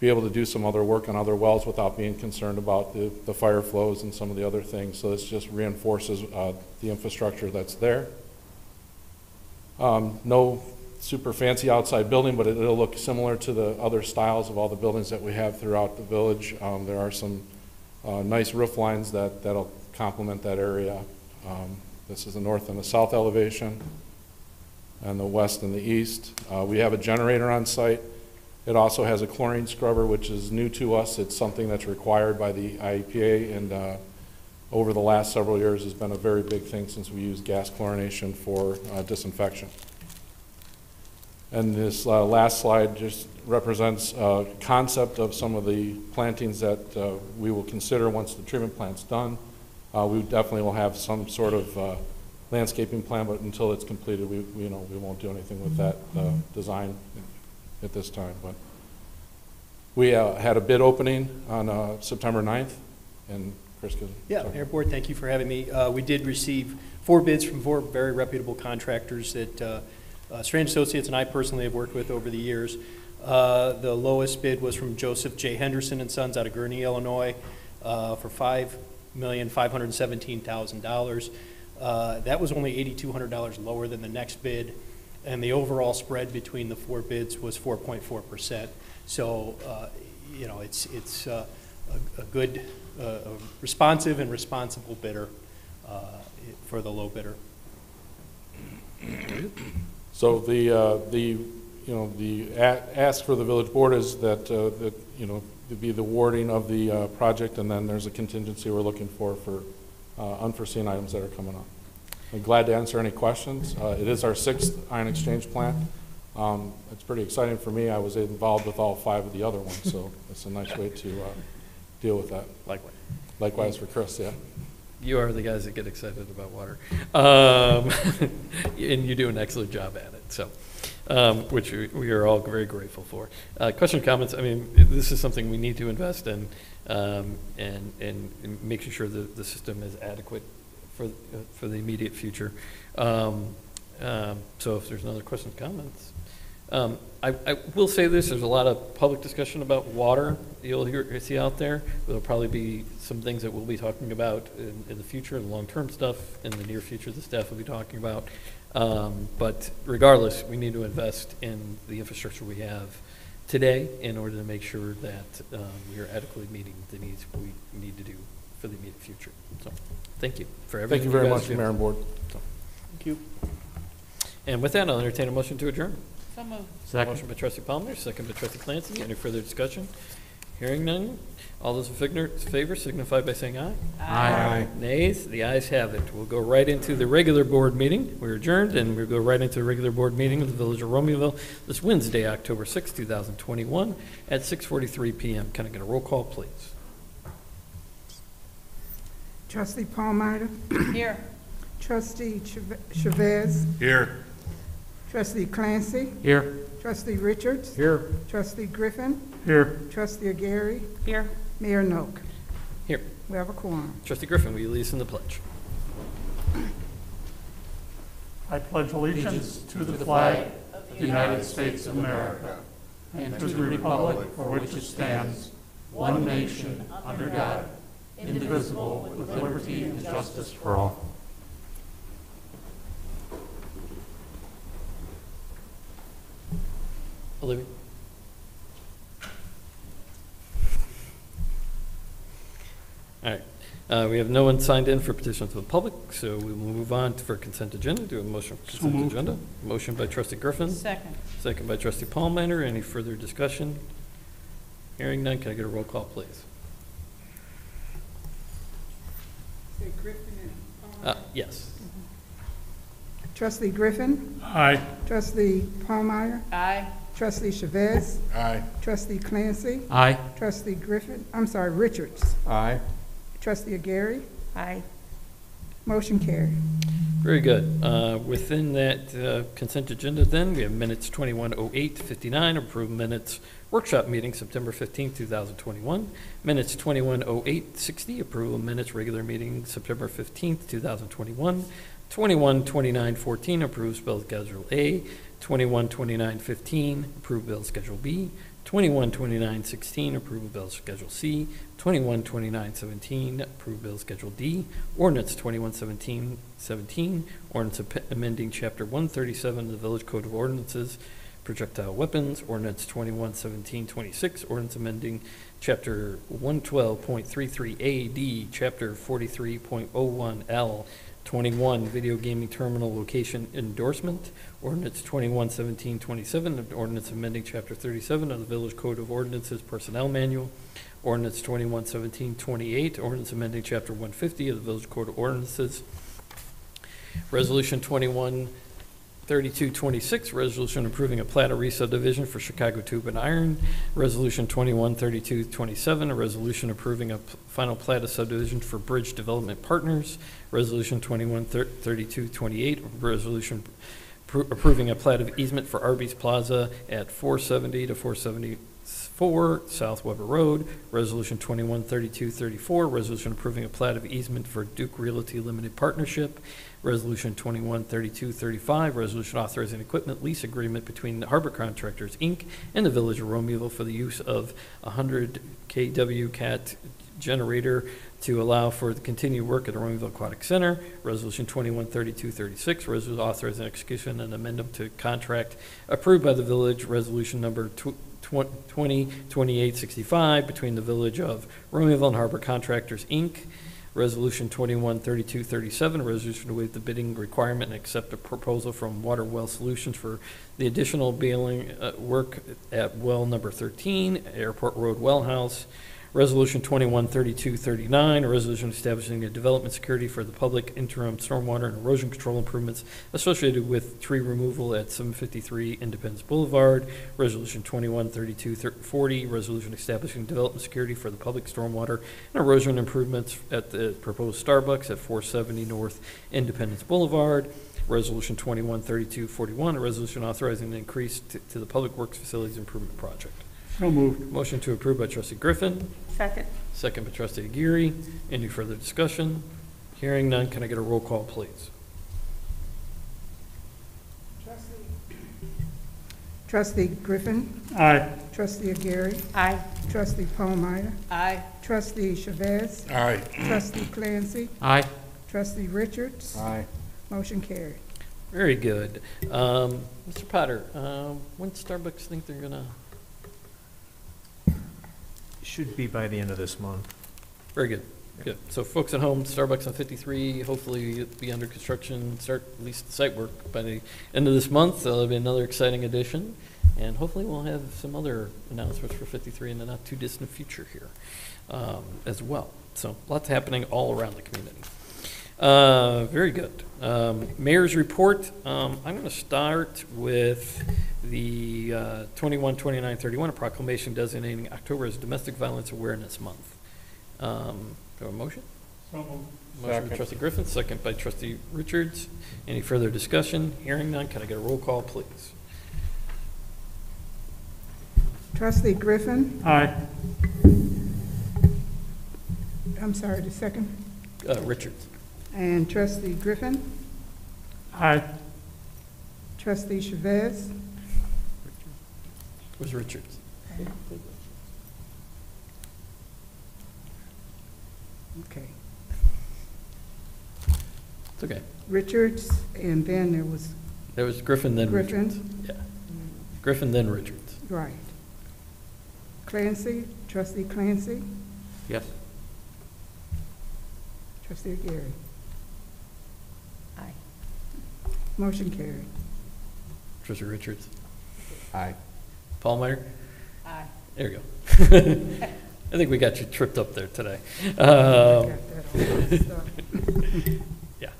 be able to do some other work on other wells without being concerned about the the fire flows and some of the other things. So this just reinforces uh, the infrastructure that's there. Um, No super fancy outside building, but it- it'll look similar to the other styles of all the buildings that we have throughout the village. Um, There are some uh, nice roof lines that, that'll complement that area. Um, This is the north and the south elevation, and the west and the east. Uh, We have a generator on site. It also has a chlorine scrubber, which is new to us. It's something that's required by the IEPA, and uh, over the last several years has been a very big thing since we use gas chlorination for uh, disinfection. And this uh, last slide just represents a concept of some of the plantings that uh, we will consider once the treatment plant's done. Uh, We definitely will have some sort of uh, landscaping plan, but until it's completed, we, you know, we won't do anything with that uh, design at this time. But we uh, had a bid opening on uh, September 9th, and Chris could. Yeah, Mayor Board, thank you for having me. Uh, We did receive four bids from four very reputable contractors that uh, uh, Strand Associates and I personally have worked with over the years. Uh, The lowest bid was from Joseph J. Henderson and Sons out of Gurnee, Illinois, uh, for five million five hundred seventeen thousand dollars. Uh, That was only eighty-two hundred dollars lower than the next bid, and the overall spread between the four bids was four point four percent. So, uh, you know, it's, it's uh, a- a good, uh, responsive and responsible bidder uh, for the low bidder. So the, uh, the, you know, the ask for the village board is that, uh, that, you know, to be the warding of the project, and then there's a contingency we're looking for for unforeseen items that are coming up. I'm glad to answer any questions. Uh, It is our sixth ion exchange plant. Um, It's pretty exciting for me. I was involved with all five of the other ones, so it's a nice way to uh, deal with that. Likewise. Likewise for Chris, yeah. You are the guys that get excited about water. Um, And you do an excellent job at it, so, um, which we- are all very grateful for. Uh, Question, comments, I mean, this is something we need to invest in, um, and, and and making sure that the system is adequate for, uh, for the immediate future. Um, um, So if there's another other questions, comments? Um, I, I will say this, there's a lot of public discussion about water you'll hear, see out there. There'll probably be some things that we'll be talking about in, in the future, the long-term stuff, in the near future, the staff will be talking about. Um, but regardless, we need to invest in the infrastructure we have today in order to make sure that, um, we are adequately meeting the needs we need to do for the immediate future. So, thank you for Thank you very guys much, do. Mayor and Board. Thank you. And with that, I'll entertain a motion to adjourn. So moved. Motion by trustee Palmiter, second by trustee Clancy. Any further discussion? Hearing none. All those in figure- favor signify by saying aye. Aye. Nays, the ayes have it. We'll go right into the regular board meeting. We're adjourned, and we'll go right into the regular board meeting of the Village of Romeoville this Wednesday, October sixth, two 2021, at 6:43 PM. Can I get a roll call, please? Trustee Palmiter, Here. trustee Chavez, Here. trustee Clancy, Here. trustee Richards, Here. trustee Griffin, Here. trustee Aguirre, Here. Mayor Noak. Here. We have a quorum. Trustee Griffin, will you lead us in the pledge? I pledge allegiance to the flag of the United States of America and to the republic for which it stands, one nation, under God, indivisible, with liberty and justice for all. Olivia? All right. Uh, We have no one signed in for petitions to the public, so we will move on to- for consent agenda. Do a motion for consent moved. agenda? Motion by trustee Griffin, Second. second by trustee Palmiter. Any further discussion? Hearing none, can I get a roll call, please? Uh, Yes. Trustee Griffin, Aye. trustee Palmiter, Aye. trustee Chavez, Aye. trustee Clancy, Aye. trustee Griffin, I'm sorry, Richards, Aye. trustee Aguirre, Aye. motion carried. Very good. Uh, Within that uh, consent agenda then, we have minutes 210859, approved minutes workshop meeting September 15, 2021. Minutes 210860, approval of minutes regular meeting September 15, 2021. 212914, approves bill schedule A. 212915, approved bill schedule B. 212916, approval bill schedule C. 212917, approved bill schedule D. Ordinance 211717, ordinance amending chapter 137 of the Village Code of Ordinances, projectile weapons. Ordinance 211726, ordinance amending chapter 112.33AD, chapter 43.01L, 21, video gaming terminal location endorsement. Ordinance 211727, an ordinance amending Chapter 37 of the Village Code of Ordinances Personnel Manual. Ordinance 211728, ordinance amending Chapter 150 of the Village Code of Ordinances. Resolution 213226, resolution approving a plat of re-subdivision for Chicago Tube and Iron. Resolution 213227, a resolution approving a final plat of subdivision for Bridge Development Partners. Resolution 213228, resolution appro- approving a plat of easement for Arby's Plaza at 470 to 474 South Weber Road. Resolution 213234, resolution approving a plat of easement for Duke Realty Limited Partnership. Resolution 213235, resolution authorizing equipment lease agreement between Harbor Contractors, Inc. and the Village of Romeoville for the use of a 100 kW cat generator to allow for the continued work at the Romeoville Aquatic Center. Resolution 213236, resolution authorizing execution and amendment to contract approved by the village. Resolution number tw- 20, 2865 between the Village of Romeoville and Harbor Contractors, Inc., Resolution 213237, resolution to waive the bidding requirement and accept a proposal from Water Well Solutions for the additional bailing uh, work at well number 13, Airport Road Well House. Resolution 213239, a resolution establishing a development security for the public interim stormwater and erosion control improvements associated with tree removal at 753 Independence Boulevard. Resolution 213240, resolution establishing development security for the public stormwater and erosion improvements at the proposed Starbucks at 470 North Independence Boulevard. Resolution 213241, a resolution authorizing an increase to to the Public Works Facilities Improvement Project. So moved. Motion to approve by trustee Griffin, Second. second by trustee Aguirre. Any further discussion? Hearing none, can I get a roll call, please? Trustee Griffin, Aye. trustee Aguirre, Aye. trustee Palmiter, Aye. trustee Chavez, Aye. trustee Clancy, Aye. trustee Richards, Aye. motion carried. Very good. Um, Mr. Potter, um, when Starbucks think they're gonna, Should be by the end of this month. very good, good. So folks at home, Starbucks on 53, hopefully it'll be under construction, start at least the site work by the end of this month. That'll be another exciting addition. And hopefully we'll have some other announcements for 53 in the not too distant future here um, as well. So lots happening all around the community. Uh, Very good. Um, Mayor's report, um, I'm going to start with the uh, 21, 29, 31, a proclamation designating October as Domestic Violence Awareness Month. Um, Do I have a motion? So moved. Motion by Second. trustee Griffin, second by trustee Richards. Any further discussion? Hearing none, can I get a roll call, please? Trustee Griffin, Aye. I'm sorry, the second, Uh, Richards. and trustee Griffin, Aye. trustee Chavez, Was Richards. okay, It's okay. Richards, and then there was There was Griffin, then Richards. Yeah. Griffin, then Richards. right. Clancy, trustee Clancy, Yes. trustee Aguirre. Aye. motion carried. Trustee Richards. Aye. Palmiter? Aye. There you go. I think we got you tripped up there today. Um, Got that all messed up. Yeah.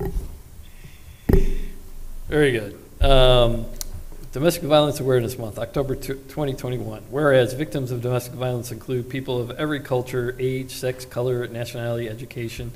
Very good. Um, Domestic Violence Awareness Month, October tw- 2021. Whereas victims of domestic violence include people of every culture, age, sex, color, nationality, education,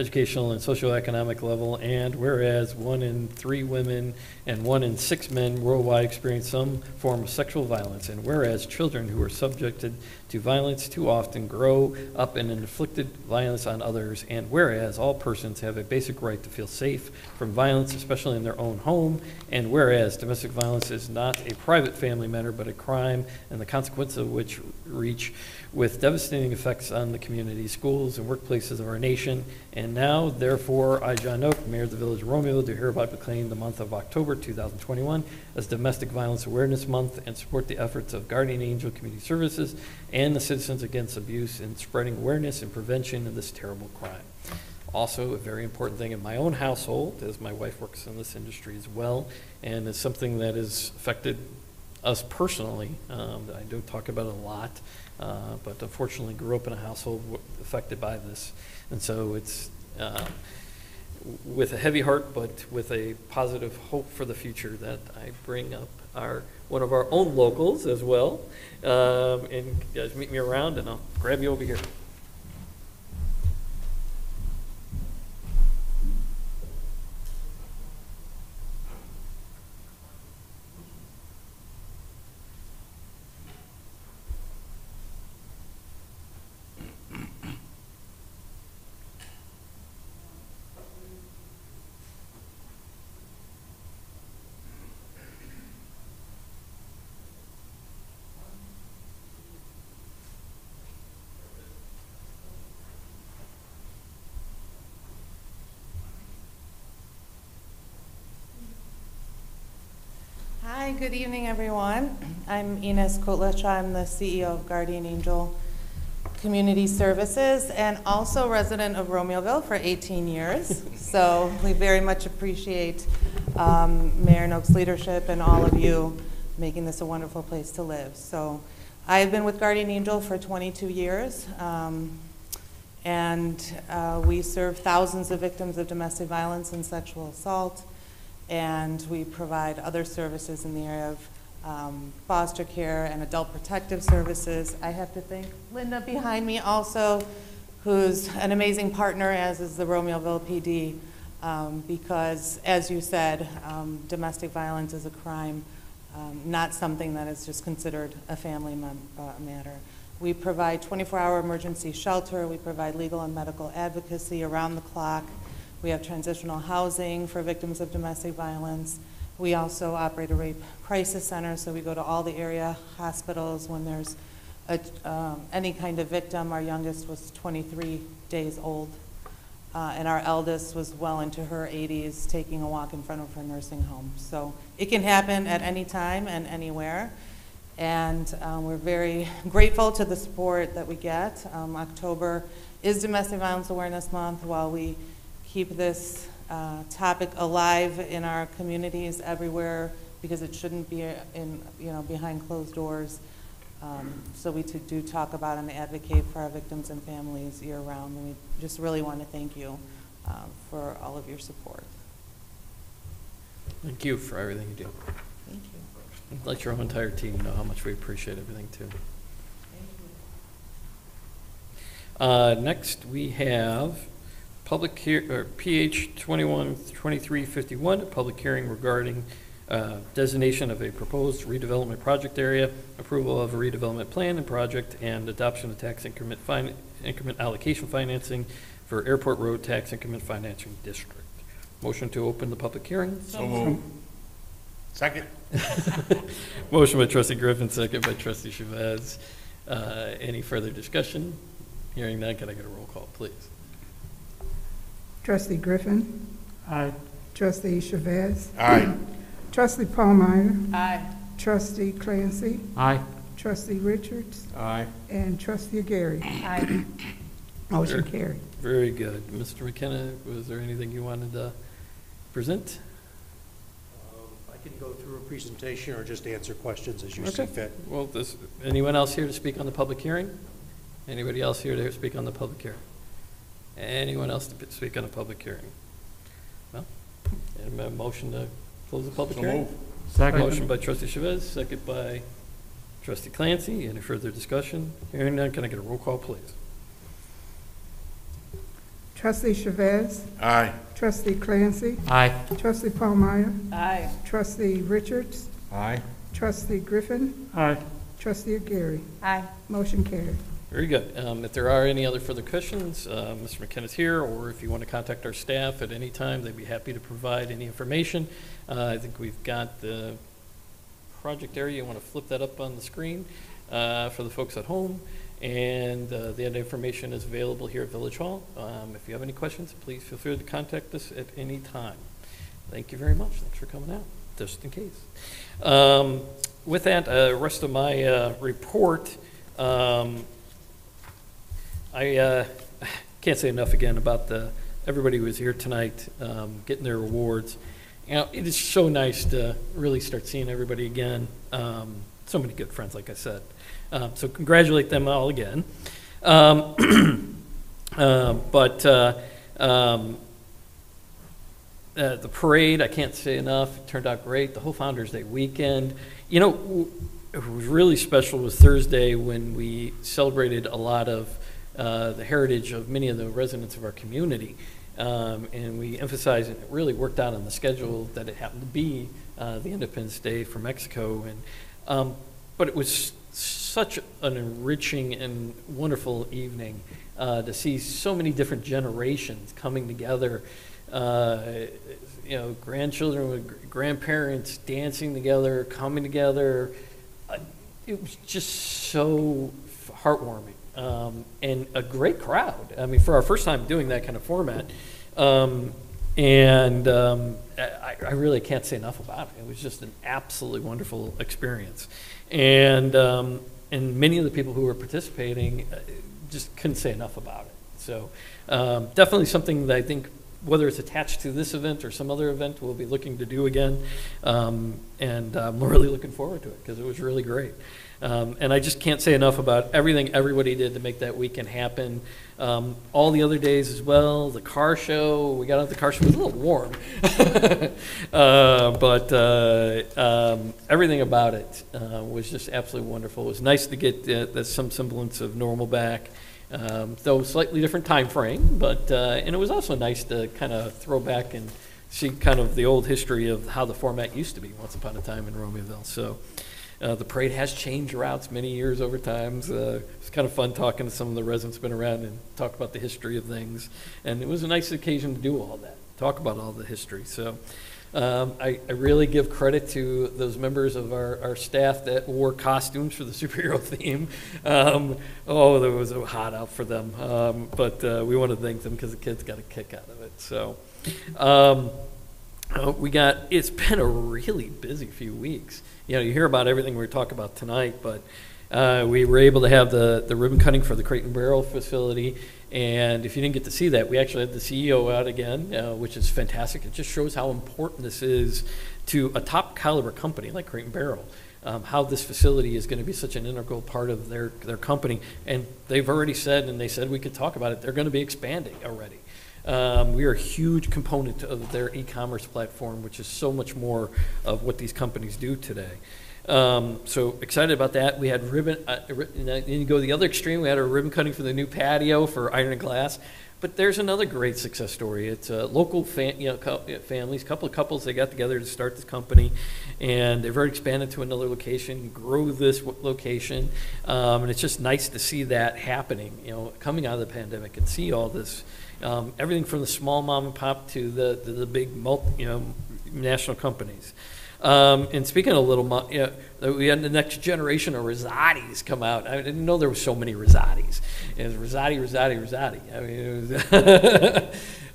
educational and socioeconomic level, and whereas one in three women and one in six men worldwide experience some form of sexual violence, and whereas children who are subjected to violence too often grow up and inflicted violence on others, and whereas all persons have a basic right to feel safe from violence, especially in their own home, and whereas domestic violence is not a private family matter, but a crime, and the consequences of which reach with devastating effects on the community, schools, and workplaces of our nation. And now, therefore, I, John Noak, Mayor of the Village of Romeo, do hereby proclaim the month of October 2021 as Domestic Violence Awareness Month and support the efforts of Guardian Angel Community Services and the Citizens Against Abuse in spreading awareness and prevention of this terrible crime. Also, a very important thing in my own household, as my wife works in this industry as well, and it's something that has affected us personally. Um, I don't talk about a lot, uh, but unfortunately grew up in a household affected by this. And so it's uh, with a heavy heart, but with a positive hope for the future that I bring up our, one of our own locals as well. Um, And you guys meet me around and I'll grab you over here. Hi, good evening, everyone. I'm Ines Kotlich. I'm the CEO of Guardian Angel Community Services and also resident of Romeoville for 18 years. So we very much appreciate um, Mayor Noak's leadership and all of you making this a wonderful place to live. So I have been with Guardian Angel for 22 years. um, and uh, we serve thousands of victims of domestic violence and sexual assault. And we provide other services in the area of um, foster care and adult protective services. I have to thank Linda behind me also, who's an amazing partner, as is the Romeoville PD, um, because, as you said, um, domestic violence is a crime, um, not something that is just considered a family uh, matter. We provide 24-hour emergency shelter. We provide legal and medical advocacy around the clock. We have transitional housing for victims of domestic violence. We also operate a rape crisis center, so we go to all the area hospitals when there's a, um, any kind of victim. Our youngest was 23 days old, uh, and our eldest was well into her 80s, taking a walk in front of her nursing home. So it can happen at any time and anywhere. And um, we're very grateful to the support that we get. Um, October is Domestic Violence Awareness Month. While we keep this uh, topic alive in our communities everywhere, because it shouldn't be in, you know, behind closed doors. Um, so we do talk about and advocate for our victims and families year round. And we just really want to thank you uh, for all of your support. Thank you for everything you do. Thank you. Let your whole entire team know how much we appreciate everything, too. Uh, Next, we have public hear, or PH 212351, a public hearing regarding uh, designation of a proposed redevelopment project area, approval of a redevelopment plan and project, and adoption of tax increment fin, increment allocation financing for Airport Road Tax Increment Financing District. Motion to open the public hearing? So moved. Second. Motion by trustee Griffin, second by trustee Chavez. Uh, Any further discussion? Hearing none, can I get a roll call, please? Trustee Griffin. Aye. Trustee Chavez. Aye. Trustee Palmiter. Aye. Trustee Clancy. Aye. Trustee Richards. Aye. And Trustee Aguirre. Aye. Motion Sure. carried. Very good. Mr. McKenna, was there anything you wanted to present? Um, I can go through a presentation or just answer questions as you see Okay. fit. Well, does anyone else here to speak on the public hearing? Anybody else here to speak on the public hearing? Anyone else to speak on the public hearing? No? And a motion to close the public So hearing? moved. Second. Motion by trustee Chavez, second by trustee Clancy. Any further discussion? Hearing none, can I get a roll call, please? Trustee Chavez. Aye. Trustee Clancy. Aye. Trustee Palmiter. Aye. Trustee Richards. Aye. Trustee Griffin. Aye. Trustee Aguirre. Aye. Motion carried. Very good. Um, If there are any other further questions, uh, Mr. McKenna's here, or if you want to contact our staff at any time, they'd be happy to provide any information. Uh, I think we've got the project area. You want to flip that up on the screen uh, for the folks at home. And uh, the information is available here at Village Hall. Um, If you have any questions, please feel free to contact us at any time. Thank you very much. Thanks for coming out, just in case. Um, With that, uh, rest of my uh, report, um, I uh, can't say enough again about the, everybody who was here tonight, um, getting their awards. You know, it is so nice to really start seeing everybody again. Um, So many good friends, like I said. Um, So congratulate them all again. Um, uh, But uh, um, uh, the parade, I can't say enough, it turned out great. The whole Founder's Day weekend. You know, it was really special was Thursday when we celebrated a lot of uh, the heritage of many of the residents of our community. Um, and we emphasized, and it really worked out on the schedule that it happened to be uh, the Independence Day for Mexico. And, um, but it was such an enriching and wonderful evening uh, to see so many different generations coming together. Uh, you know, grandchildren with grandparents dancing together, coming together. Uh, it was just so heartwarming um, and a great crowd. I mean, for our first time doing that kind of format. Um, and um, I, I really can't say enough about it. It was just an absolutely wonderful experience. And, um, and many of the people who were participating uh, just couldn't say enough about it. So um, definitely something that I think, whether it's attached to this event or some other event, we'll be looking to do again. Um, and I'm really looking forward to it because it was really great. Um, and I just can't say enough about everything everybody did to make that weekend happen. Um, all the other days as well, the car show, we got out the car show, it was a little warm. uh, but uh, um, everything about it uh, was just absolutely wonderful. It was nice to get uh, some semblance of normal back. Um, though slightly different time frame, but uh, and it was also nice to kind of throw back and see kind of the old history of how the format used to be once upon a time in Romeoville. So uh, the parade has changed routes many years over times. Uh, it's kind of fun talking to some of the residents who've been around and talk about the history of things. And it was a nice occasion to do all that, talk about all the history. So um, I, I really give credit to those members of our, our staff that wore costumes for the superhero theme. Um, oh, that was a hot out for them. Um, but uh, we want to thank them because the kids got a kick out of it. So um, uh, we got, it's been a really busy few weeks. You know, you hear about everything we talk about tonight, but uh, we were able to have the, the ribbon cutting for the Crate and Barrel facility. And if you didn't get to see that, we actually had the CEO out again, uh, which is fantastic. It just shows how important this is to a top caliber company like Crate and Barrel. Um, how this facility is going to be such an integral part of their, their company. And they've already said, and they said we could talk about it, they're going to be expanding already. Um, we are a huge component of their e-commerce platform, which is so much more of what these companies do today. Um, so excited about that. We had ribbon, uh, then you go to the other extreme, we had a ribbon cutting for the new patio for Iron and Glass. But there's another great success story. It's a local fam- you know, co- families, couple of couples, they got together to start this company, and they've already expanded to another location, grow this w- location, um, and it's just nice to see that happening. You know, coming out of the pandemic and see all this, um, everything from the small mom and pop to the the, the big multi, you know national companies. Um, and speaking of little, mo- you know, we had the next generation of Rosati's come out. I didn't know there were so many Rosati's. It was Rosati, Rosati, Rosati. I mean, it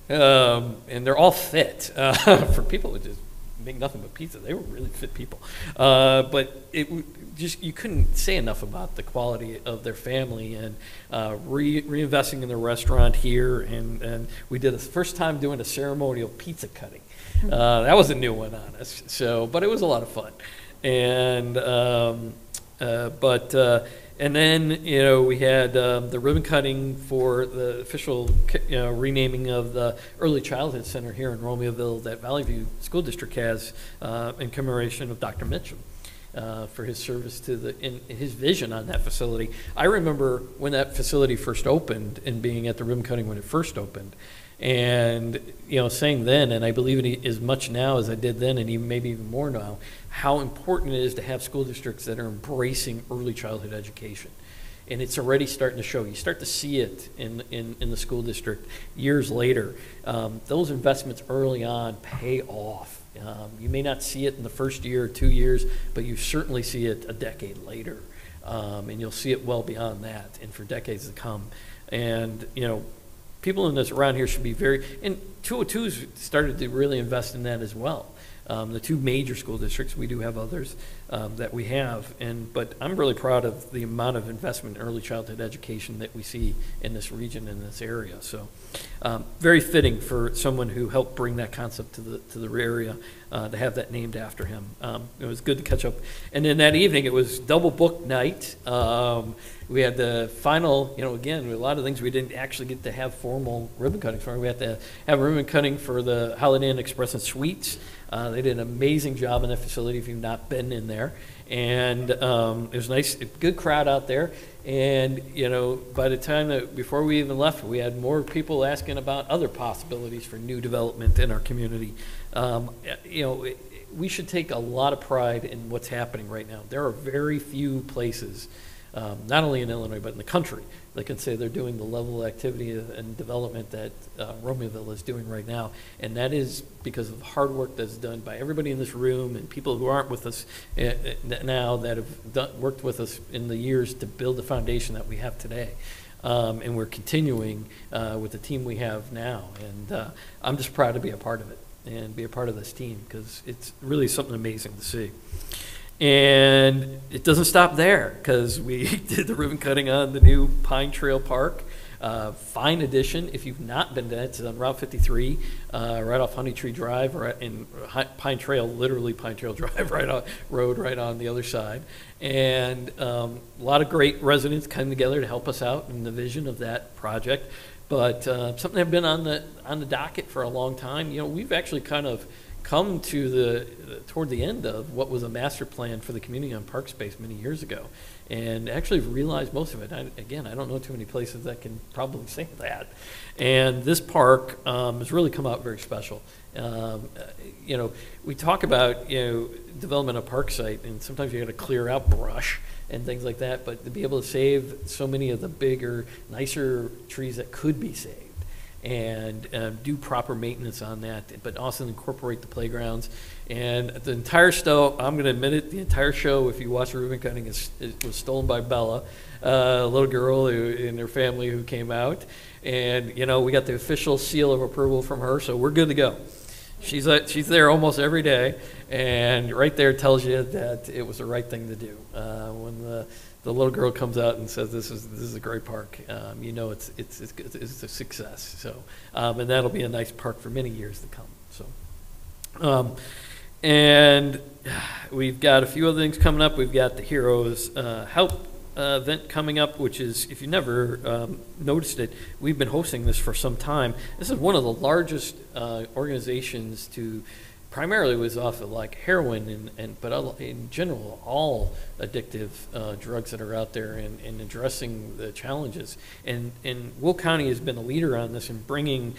was um, and they're all fit uh, for people who just make nothing but pizza. They were really fit people. Uh, but it just you couldn't say enough about the quality of their family and uh, re- reinvesting in the restaurant here. And, and we did the first time doing a ceremonial pizza cutting. Uh, that was a new one on us. So, but it was a lot of fun. And um, uh, but uh, and then you know we had um, the ribbon cutting for the official you know, renaming of the early childhood center here in Romeoville that Valley View School District has uh, in commemoration of Dr. Mitchum. Uh, for his service to the in, his vision on that facility. I remember when that facility first opened and being at the ribbon cutting when it first opened, and you know saying then, and I believe it as much now as I did then, and even maybe even more now, how important it is to have school districts that are embracing early childhood education. And it's already starting to show. You start to see it in, in, in the school district years later. Um, those investments early on pay off. Um, you may not see it in the first year or two years, but you certainly see it a decade later. Um, and you'll see it well beyond that and for decades to come. And, you know, people in this around here should be very, and 202's started to really invest in that as well. Um, the two major school districts, we do have others um, that we have, and but I'm really proud of the amount of investment in early childhood education that we see in this region in this area. So, um, very fitting for someone who helped bring that concept to the to the area uh, to have that named after him. Um, it was good to catch up, and then that evening it was double book night. Um, we had the final, you know, again, a lot of things we didn't actually get to have formal ribbon cutting for. We had to have ribbon cutting for the Holiday Inn Express and Suites. Uh, they did an amazing job in that facility if you've not been in there. And um, it was nice, good crowd out there. And, you know, by the time that, before we even left, we had more people asking about other possibilities for new development in our community. Um, you know, we should take a lot of pride in what's happening right now. There are very few places um, not only in Illinois, but in the country, They can say they're doing the level of activity and development that uh, Romeoville is doing right now. And that is because of the hard work that's done by everybody in this room and people who aren't with us uh, now that have done, worked with us in the years to build the foundation that we have today. Um, and we're continuing uh, with the team we have now. And uh, I'm just proud to be a part of it and be a part of this team because it's really something amazing to see. And it doesn't stop there, because we did the ribbon cutting on the new Pine Trail Park. Uh, Fine addition, if you've not been to it, it's on Route 53, uh, right off Honey Tree Drive, right in Pine Trail, literally Pine Trail Drive, right on, road right on the other side. And um, a lot of great residents come together to help us out in the vision of that project. But uh, something that's been on the, on the docket for a long time, you know, we've actually kind of come to the, toward the end of what was a master plan for the community on park space many years ago. And actually realized most of it. I, again, I don't know too many places that can probably say that. And this park um, has really come out very special. Um, uh, you know, we talk about, you know, development of park site, and sometimes you got to clear out brush and things like that, but to be able to save so many of the bigger, nicer trees that could be saved and um, do proper maintenance on that, but also incorporate the playgrounds. And the entire show, I'm going to admit it, the entire show, if you watch ribbon cutting, is, is, was stolen by Bella, uh, a little girl who, and her family who came out. And, you know, we got the official seal of approval from her, so we're good to go. She's, uh, she's there almost every day, and right there tells you that it was the right thing to do. Uh, when the, the little girl comes out and says, "This is this is a great park," um, you know it's it's it's, it's a success. So, um, and that'll be a nice park for many years to come. So, um, and we've got a few other things coming up. We've got the Heroes uh, Help uh, event coming up, which is, if you never um, noticed it, we've been hosting this for some time. This is one of the largest uh, organizations to primarily was off of like heroin and, and but in general all addictive uh, drugs that are out there and, and addressing the challenges. And and Will County has been a leader on this in bringing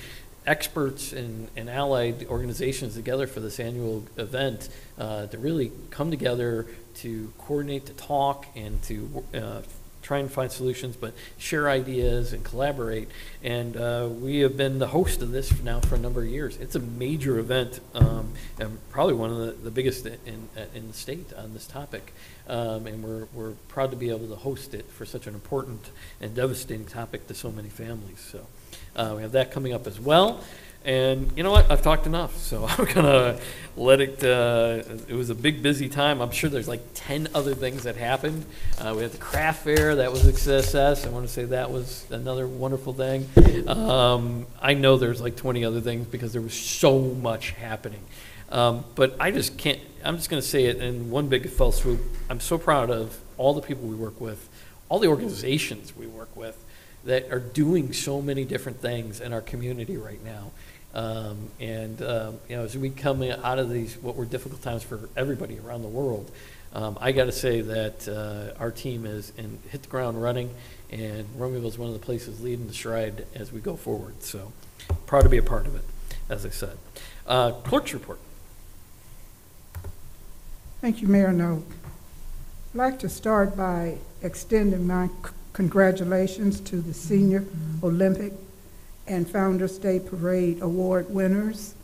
experts and, and allied organizations together for this annual event uh, to really come together to coordinate to talk and to uh, try and find solutions, but share ideas and collaborate. And uh, we have been the host of this now for a number of years. It's a major event, um, and probably one of the, the biggest in, in the state on this topic. Um, and we're, we're proud to be able to host it for such an important and devastating topic to so many families. So uh, we have that coming up as well. And you know what? I've talked enough, so I'm gonna let it. Uh, it was a big, busy time. I'm sure there's like ten other things that happened. Uh, we had the craft fair, that was a success. I want to say that was another wonderful thing. Um, I know there's like 20 other things because there was so much happening. Um, but I just can't. I'm just gonna say it in one big fell swoop. I'm so proud of all the people we work with, all the organizations we work with that are doing so many different things in our community right now. Um, and um, you know, as we come out of these what were difficult times for everybody around the world, um, I got to say that uh, our team is hit the ground running, and Romeoville is one of the places leading the stride as we go forward. So proud to be a part of it, as I said. Uh, clerk's report. Thank you, Mayor Noak. I'd like to start by extending my congratulations to the Senior Olympic and Founders Day Parade Award winners.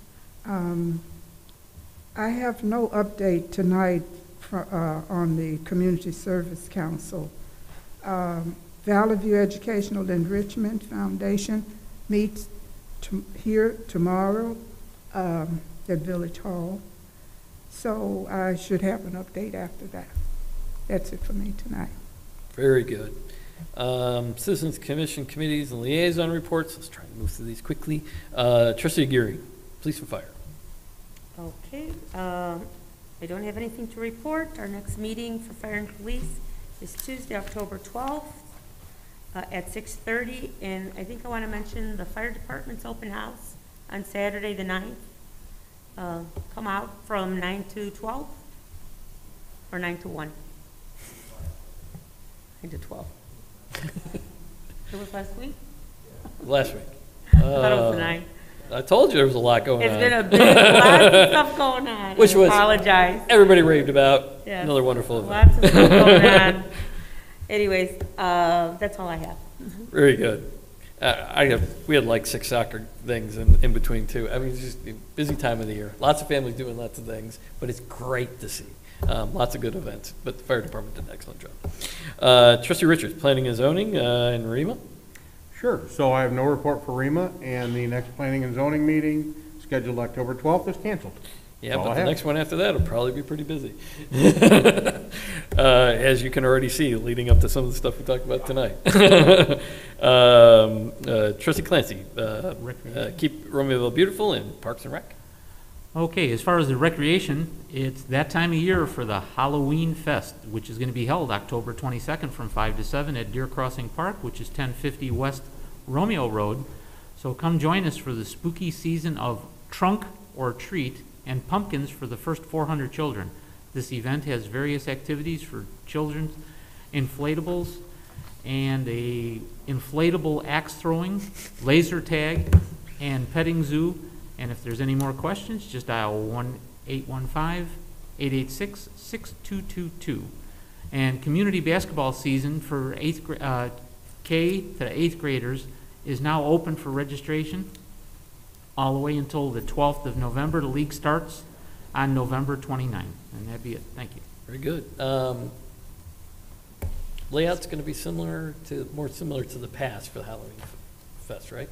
Um, I have no update tonight fro- uh, on the Community Service Council. Um, Valley View Educational Enrichment Foundation meets here tomorrow um, at Village Hall. So I should have an update after that. That's it for me tonight. Very good. Um, Citizens Commission committees and liaison reports. Let's try and move through these quickly. Uh, Trustee Aguirre, Police and Fire. Okay, um, I don't have anything to report. Our next meeting for Fire and Police is Tuesday, October 12th uh, at 6:30. And I think I want to mention the fire department's open house on Saturday, the 9th. Uh, Come out from 9 to 12 or 9 to 1? 9 to 12. It was last week? Last week. I thought it was Uh, nine. I told you there was a lot going It's on. been a big, lots of stuff going on. Which I was apologize. Everybody raved about. Yes. Another wonderful event. Lots of stuff going on. Anyways, uh, that's all I have. Very good. Uh, I have, we had like six soccer things in, in between too. I mean, it's just a busy time of the year. Lots of families doing lots of things, but it's great to see. Um, lots of good events, but the fire department did an excellent job. Uh, Trustee Richards, planning and zoning, uh, and Rima. Sure, so I have no report for REMA, and the next planning and zoning meeting, scheduled October 12th, is canceled. Yeah, All I but the have. next one after that will probably be pretty busy. Uh, As you can already see, leading up to some of the stuff we talked about tonight. Um, uh, Trustee Clancy, uh, uh, keep Romeoville beautiful in Parks and Rec. Okay, as far as the recreation, it's that time of year for the Halloween Fest, which is going to be held October 22nd from 5 to 7 at Deer Crossing Park, which is 1050 West Romeo Road. So come join us for the spooky season of trunk or treat and pumpkins for the first 400 children. This event has various activities for children, inflatables, and a inflatable axe throwing, laser tag, and petting zoo. And if there's any more questions, just dial one eight one five eight eight six six two two two. And community basketball season for eighth, uh, K to eighth graders is now open for registration all the way until the twelfth of November. The league starts on November 29th, and that'd be it. Thank you. Very good. Um, Layout's going to be similar to, more similar to the past for the Halloween Fest, right?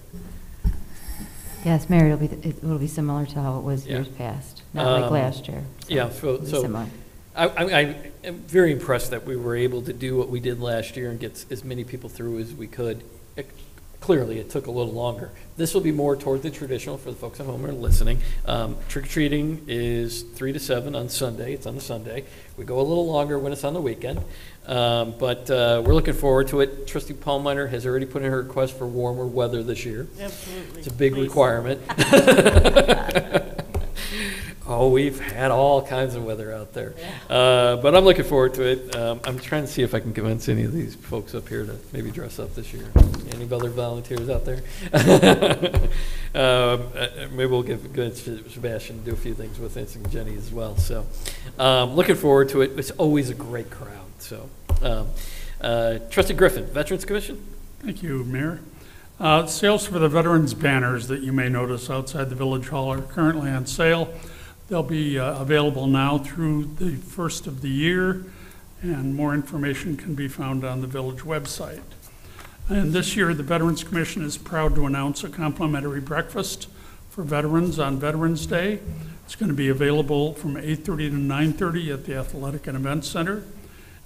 Yes, Mary, it'll be, it will be similar to how it was Yeah. years past, not like Um, last year. Yeah, it'll so, be so similar. I, I, I am very impressed that we were able to do what we did last year and get s- as many people through as we could. It- Clearly, it took a little longer. This will be more toward the traditional for the folks at home who are listening. Um, trick or treating is three to seven on Sunday. It's on the Sunday. We go a little longer when it's on the weekend. Um, but, uh, we're looking forward to it. Trustee Palmiter has already put in her request for warmer weather this year. Absolutely. It's a big Please. requirement. Oh, we've had all kinds of weather out there. Uh, but I'm looking forward to it. Um, I'm trying to see if I can convince any of these folks up here to maybe dress up this year. Any other volunteers out there? Um, uh, Maybe we'll give good Sebastian to do a few things with Vince and Jenny as well. So, um, looking forward to it. It's always a great crowd, so. um, uh, Trustee Griffin, Veterans Commission? Thank you, Mayor. Uh, Sales for the veterans banners that you may notice outside the Village Hall are currently on sale. They'll be uh, available now through the first of the year, and more information can be found on the village website. And this year, the Veterans Commission is proud to announce a complimentary breakfast for veterans on Veterans Day. It's going to be available from 8:30 to 9:30 at the Athletic and Event Center,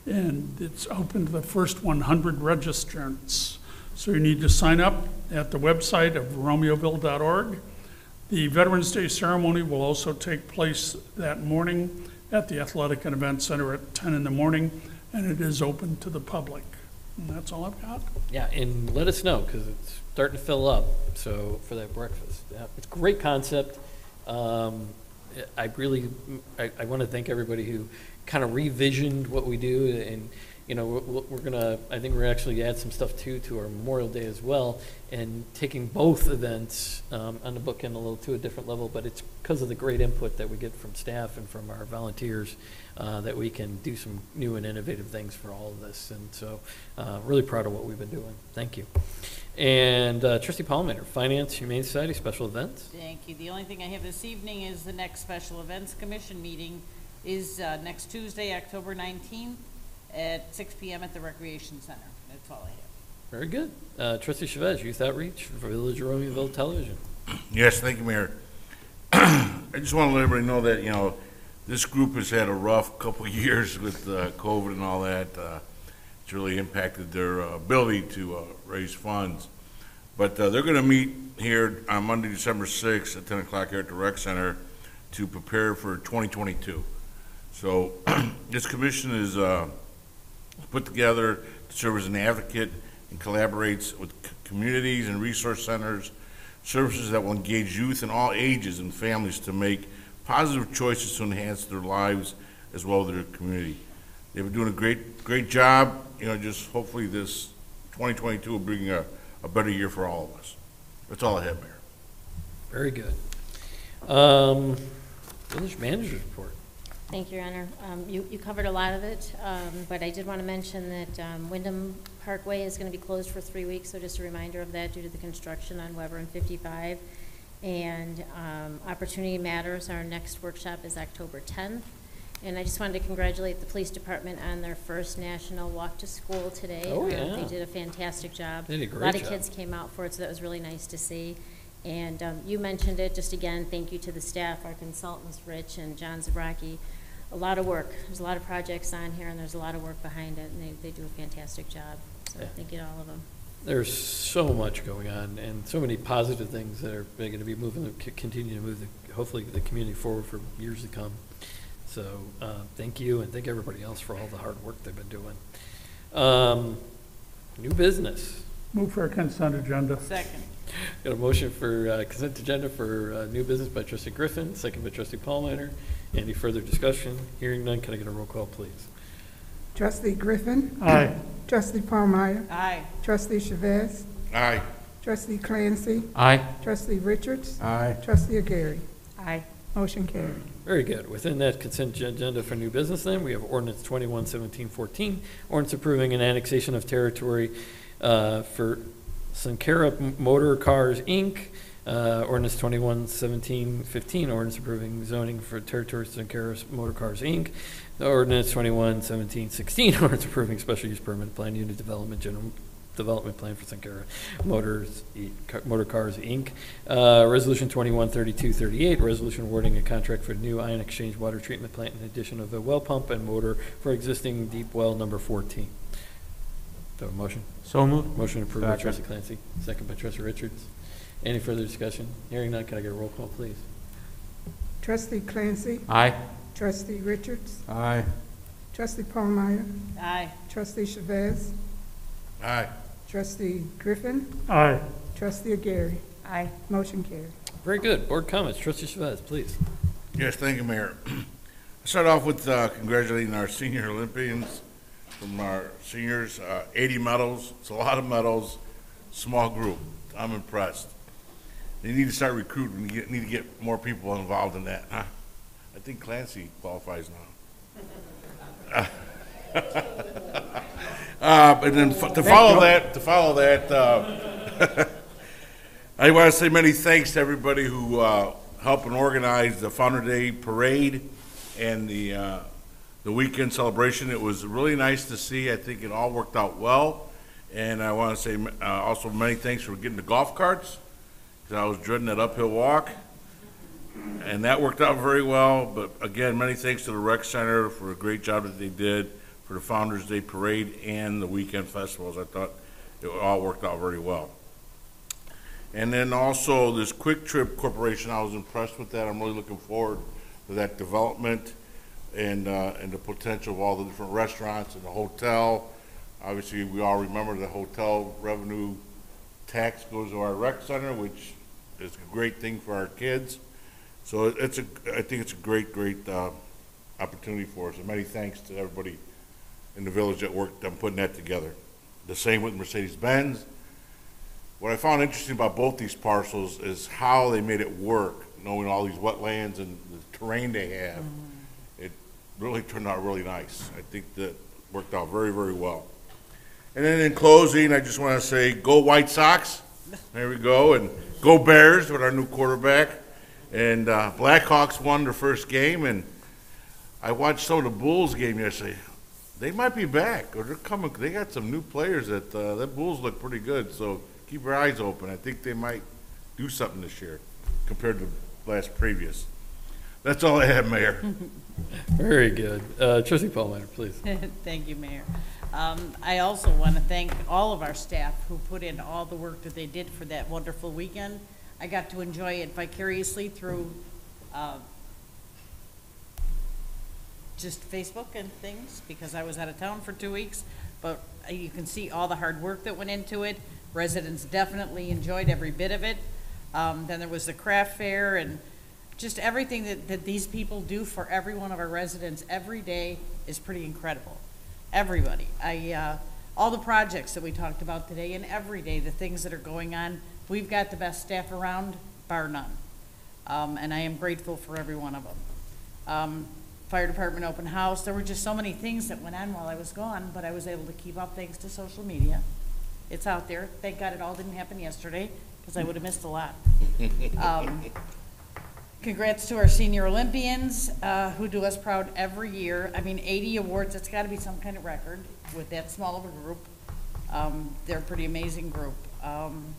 and it's open to the first 100 registrants. So you need to sign up at the website of romeoville.org. The Veterans Day ceremony will also take place that morning at the Athletic and Event Center at 10 in the morning, and it is open to the public. And that's all I've got. Yeah, and let us know, because it's starting to fill up, so, for that breakfast. Yeah, It's a great concept. Um, I really, I, I want to thank everybody who kind of revisioned what we do, and, you know, we're, we're gonna, I think we're actually add some stuff too, to our Memorial Day as well, and taking both events um, on the book bookend a little to a different level, but it's because of the great input that we get from staff and from our volunteers uh, that we can do some new and innovative things for all of this. And so, uh, really proud of what we've been doing. Thank you. And uh, Trustee Palmiter, Finance, Humane Society, Special Events. Thank you. The only thing I have this evening is the next Special Events Commission meeting is uh, next Tuesday, October 19th at 6 PM at the Recreation Center. That's all I have. Very good. Uh, Trustee Chavez, Youth Outreach for Village of Romeoville Television. Yes, thank you, Mayor. I just want to let everybody know that, you know, this group has had a rough couple of years with uh, COVID and all that. Uh, It's really impacted their uh, ability to uh, raise funds. But uh, they're going to meet here on Monday, December 6th at 10 o'clock here at the Rec Center to prepare for 2022. So this commission is uh, put together to serve as an advocate and collaborates with communities and resource centers, services that will engage youth in all ages and families to make positive choices to enhance their lives as well as their community. They've been doing a great, great job, you know, just hopefully this 2022 will bring a, a better year for all of us. That's all I have, Mayor. Very good. Um, Village Manager's Report. Thank you, Your Honor. Um, You you covered a lot of it, um, but I did want to mention that um, Windham Parkway is going to be closed for three weeks, so just a reminder of that due to the construction on Weber and 55. And um, Opportunity Matters, our next workshop is October 10th. And I just wanted to congratulate the police department on their first national walk to school today. Oh, Um, yeah. They did a fantastic job. They did a great A lot of kids came out for it, so that was really nice to see. And um, you mentioned it, just again, thank you to the staff, our consultants, Rich and John Zabraki. A lot of work, there's a lot of projects on here, and there's a lot of work behind it, and they, they do a fantastic job. So Yeah. thank you to all of them. There's so much going on and so many positive things that are going to be moving, the- continue to move, the hopefully, the community forward for years to come. So, uh, thank you and thank everybody else for all the hard work they've been doing. Um, New business. Move for a consent agenda. Second. Got a motion for uh, consent agenda for uh, new business by trustee Griffin, second by trustee Palmiter. Any further discussion? Hearing none, can I get a roll call, please? Trustee Griffin? Aye. Trustee Palmiter? Aye. Trustee Chavez? Aye. Trustee Clancy? Aye. Trustee Richards? Aye. Trustee Aguirre? Aye. Motion carried. Very good. Within that consent agenda for new business then, we have ordinance 211714, ordinance approving an annexation of territory uh, for Sankara Motor Cars, Inc., uh, ordinance 211715, ordinance approving zoning for territory Sankara Motor Cars, Inc., the ordinance 211716, ordinance approving special use permit plan unit development, general development plan for Sankara Motors, E- Ca- Motor Cars, Inc. Uh, Resolution 213238, resolution awarding a contract for new ion exchange water treatment plant in addition of a well pump and motor for existing deep well number 14. Do I have a motion? So moved. Motion approved by Second. trustee Clancy, second by trustee Richards. Any further discussion? Hearing none, can I get a roll call, please? Trustee Clancy? Aye. Trustee Richards? Aye. Trustee Palmiter? Aye. Trustee Chavez? Aye. Trustee Griffin? Aye. Trustee Aguirre? Aye. Motion carried. Very good. Board comments. Trustee Chavez, please. Yes, thank you, Mayor. I Start off with uh, congratulating our senior Olympians from our seniors, uh, 80 medals. It's a lot of medals, small group. I'm impressed. They need to start recruiting, We get- need to get more people involved in that, huh? I think Clancy qualifies now. Uh, But then f- to follow that, to follow that, uh, I want to say many thanks to everybody who uh, helped and organized the Founder Day Parade and the, uh, the weekend celebration. It was really nice to see. I think it all worked out well. And I want to say uh, also many thanks for getting the golf carts, because I was dreading that uphill walk. And that worked out very well. But again, many thanks to the rec center for a great job that they did for the Founder's Day Parade and the weekend festivals. I thought it all worked out very well. And then also this QuikTrip Corporation, I was impressed with that. I'm really looking forward to that development and, uh, and the potential of all the different restaurants and the hotel. Obviously, we all remember the hotel revenue tax goes to our rec center, which is a great thing for our kids. So it's a, I think it's a great, great, uh, opportunity for us. And many thanks to everybody in the village that worked on putting that together. The same with Mercedes-Benz. What I found interesting about both these parcels is how they made it work, knowing all these wetlands and the terrain they have. It really turned out really nice. I think that worked out very, very well. And then in closing, I just want to say, go White Sox. There we go. And go Bears with our new quarterback. And uh, Blackhawks won their first game. And I watched some of the Bulls game yesterday. They might be back, or they're coming. They got some new players that uh, that Bulls look pretty good. So keep your eyes open. I think they might do something this year compared to last previous. That's all I have, Mayor. Very good. Uh, Trustee Palmiter, please. Thank you, Mayor. Um, I also want to thank all of our staff who put in all the work that they did for that wonderful weekend. I got to enjoy it vicariously through uh, just Facebook and things because I was out of town for two weeks. But you can see all the hard work that went into it. Residents definitely enjoyed every bit of it. Um, Then there was the craft fair and just everything that, that these people do for every one of our residents every day is pretty incredible. Everybody. I, uh, all the projects that we talked about today and every day, the things that are going on, we've got the best staff around, bar none. Um, and I am grateful for every one of them. Um, fire department open house, there were just so many things that went on while I was gone, but I was able to keep up thanks to social media. It's out there. Thank God it all didn't happen yesterday, because I would have missed a lot. Um, Congrats to our senior Olympians, uh, who do us proud every year. I mean, 80 awards, that's got to be some kind of record with that small of a group. Um, They're a pretty amazing group. Um,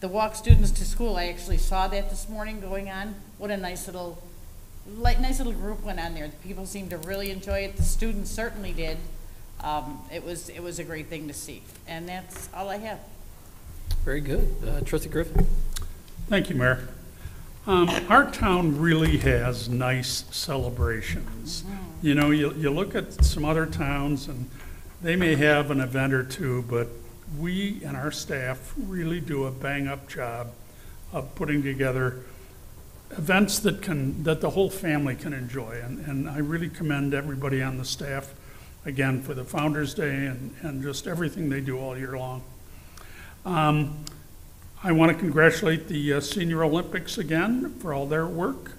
The the walk students to school, I actually saw that this morning going on. What a nice little, like, nice little group went on there. The people seemed to really enjoy it. The students certainly did. Um, it was, it was a great thing to see. And that's all I have. Very good. Uh, Trustee Griffin? Thank you, Mayor. Um, Our town really has nice celebrations. You know, you, you look at some other towns and they may have an event or two, but we and our staff really do a bang-up job of putting together events that can, that the whole family can enjoy. And, and I really commend everybody on the staff, again, for the Founder's Day and, and just everything they do all year long. Um, I want to congratulate the uh, Senior Olympics again for all their work.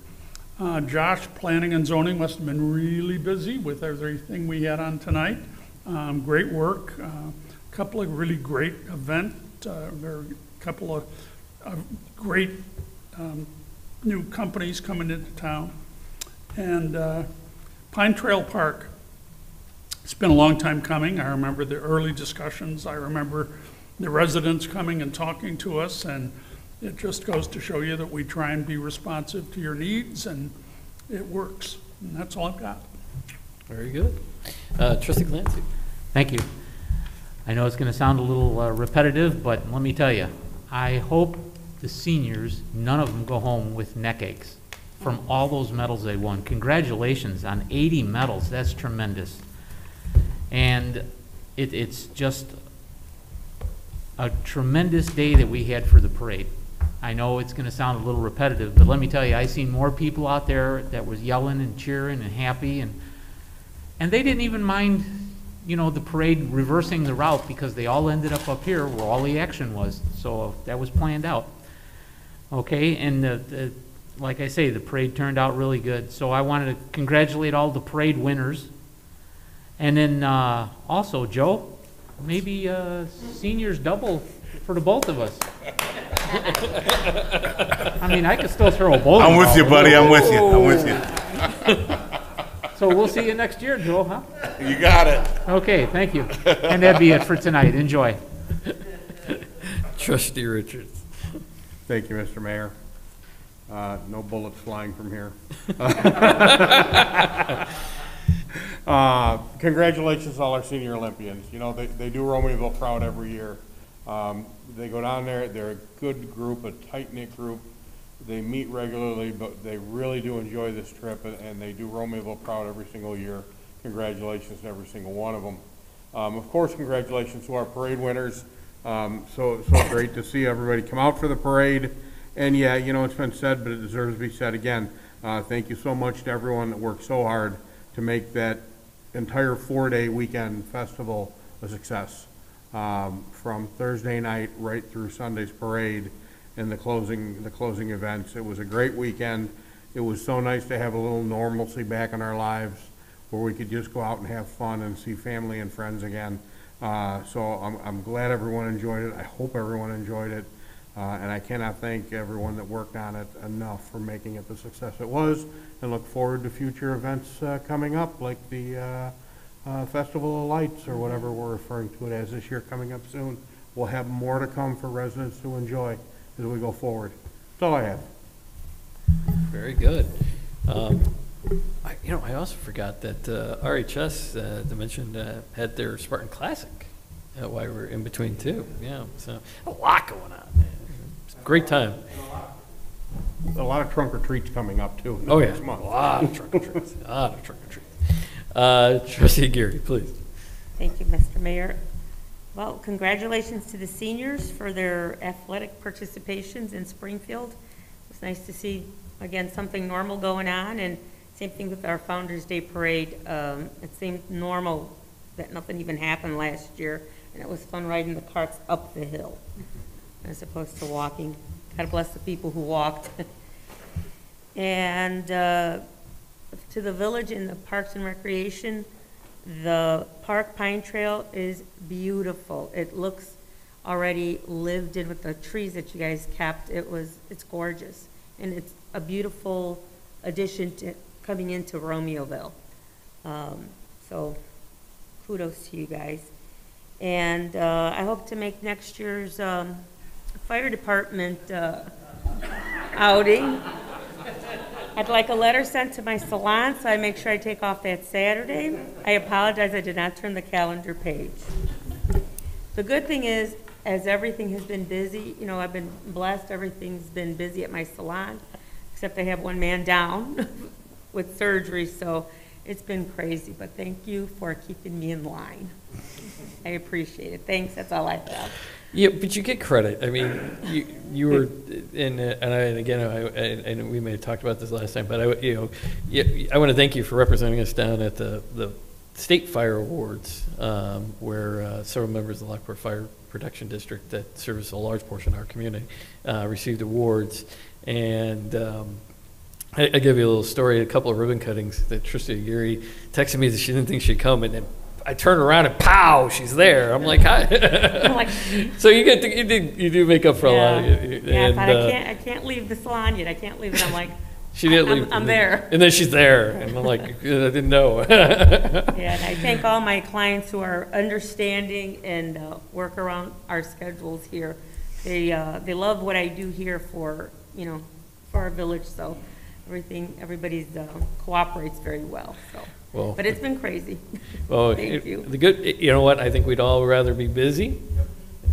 Uh, Josh, planning and zoning must have been really busy with everything we had on tonight. Um, Great work. A Couple of really great event, uh, there are a couple of of great um, new companies coming into town. And uh, Pine Trail Park, it's been a long time coming. I remember the early discussions. I remember the residents coming and talking to us, and it just goes to show you that we try and be responsive to your needs, and it works. And that's all I've got. Very good. Uh, Trustee Clancy? Thank you. I know it's going to sound a little uh, repetitive, but let me tell you, I hope the seniors, none of them go home with neck aches from all those medals they won. Congratulations on 80 medals. That's tremendous. And it, it's just a tremendous day that we had for the parade. I know it's going to sound a little repetitive, but let me tell you, I seen more people out there that was yelling and cheering and happy, and and they didn't even mind, you know, the parade reversing the route because they all ended up up here where all the action was. So that was planned out. Okay, and the, the like I say, the parade turned out really good. So I wanted to congratulate all the parade winners, and then uh, also Joe, maybe uh, seniors double for the both of us. I mean, I could still throw a bowling I'm with ball. you, buddy, I'm with you, I'm with you. So we'll see you next year, Joe, huh? You got it. Okay, thank you. And that'd be it for tonight. Enjoy. Trustee Richards? Thank you, Mr. Mayor. Uh, No bullets flying from here. Uh, Congratulations to all our senior Olympians. You know, they, they do Romeoville proud every year. Um, They go down there, they're a good group, a tight-knit group. They meet regularly, but they really do enjoy this trip, and- and they do Romeoville proud every single year. Congratulations to every single one of them. Um, Of course, congratulations to our parade winners. Um, So, so great to see everybody come out for the parade. And yeah, you know, it's been said, but it deserves to be said again. Uh, Thank you so much to everyone that worked so hard to make that entire four-day weekend festival a success. Um, From Thursday night right through Sunday's parade and the closing, the closing events. It was a great weekend. It was so nice to have a little normalcy back in our lives where we could just go out and have fun and see family and friends again. Uh, So I'm, I'm glad everyone enjoyed it. I hope everyone enjoyed it. Uh, And I cannot thank everyone that worked on it enough for making it the success it was, and look forward to future events uh, coming up, like the uh, uh, Festival of Lights, or whatever we're referring to it as this year coming up soon. We'll have more to come for residents to enjoy as we go forward. That's all I have. Very good. Um, I, you know, I also forgot that uh, RHS, uh, they mentioned, uh, had their Spartan Classic uh, while we were in between too. Yeah, so a lot going on. man. It's a Great time. A lot of trunk or treats coming up too Oh, yeah, next month. a lot of trunk or treats, a lot of trunk or treats. Uh, Trustee Aguirre, please. Thank you, Mr. Mayor. Well, congratulations to the seniors for their athletic participations in Springfield. It was nice to see, again, something normal going on, and same thing with our Founder's Day Parade. Um, It seemed normal that nothing even happened last year, and it was fun riding the carts up the hill as opposed to walking. God bless the people who walked. And uh, to the village and the Parks and Recreation, the Park Pine Trail is beautiful. It looks already lived in with the trees that you guys kept. It was, it's gorgeous. And it's a beautiful addition to, coming into Romeoville. Um, So kudos to you guys. And uh, I hope to make next year's um, fire department uh, outing. I'd like a letter sent to my salon, so I make sure I take off that Saturday. I apologize, I did not turn the calendar page. The good thing is, as everything has been busy, you know, I've been blessed, everything's been busy at my salon, except I have one man down with surgery, so it's been crazy, but thank you for keeping me in line. I appreciate it. Thanks, that's all I have. Yeah, but you get credit. I mean, you you were in, and I and again, I, and, we may have talked about this last time, but I you know, I want to thank you for representing us down at the the state fire awards, um, where uh, several members of the Lockport Fire Protection District that service a large portion of our community uh, received awards, and. Um, I, I give you a little story. A couple of ribbon cuttings that Trista Aguirre texted me that she didn't think she'd come, and then I turn around and pow, she's there. I'm like, hi. I'm like- so you get to, you do you do make up for a lot. Of, Yeah, yeah, and, thought uh, I can't, I can't leave the salon yet, I can't leave it, I'm like, She didn't I'm- leave. I'm and then- there. And then she's there, and I'm like, I didn't know. Yeah, and I thank all my clients who are understanding and uh, work around our schedules here. They, uh, they love what I do here for, you know, for our village, so everything, everybody's uh, cooperates very well, so. Well, But it's been crazy. Well, Thank you. The good, you know what? I think we'd all rather be busy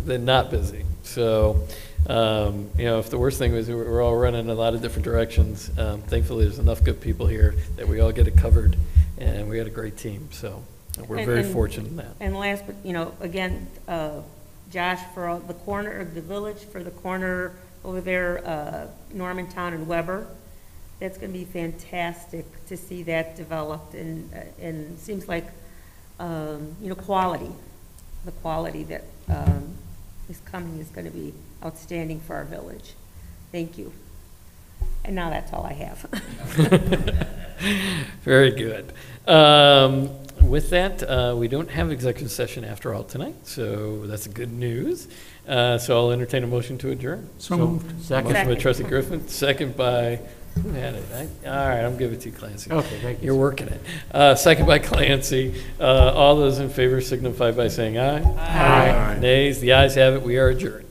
than not busy. So, um, you know, if the worst thing was we we're all running in a lot of different directions, um, thankfully there's enough good people here that we all get it covered, and we had a great team. So we're And- very and- fortunate in that. And last, but, you know, again, uh, Josh, for all- the corner of the village, for the corner over there, uh, Normantown and Weber, that's gonna be fantastic to see that developed, and, uh, and seems like, um, you know, quality, the quality that um, is coming is gonna be outstanding for our village. Thank you. And now that's all I have. Very good. Um, With that, uh, we don't have executive session after all tonight, so that's good news. Uh, So I'll entertain a motion to adjourn. So moved. Motion Second. by trustee Griffin, second by, who had it? I- All right, I'm giving it to you, Clancy. Okay, thank you, You're working it. Uh, Second by Clancy. Uh, All those in favor signify by saying aye. Aye. Nays, the ayes have it, we are adjourned.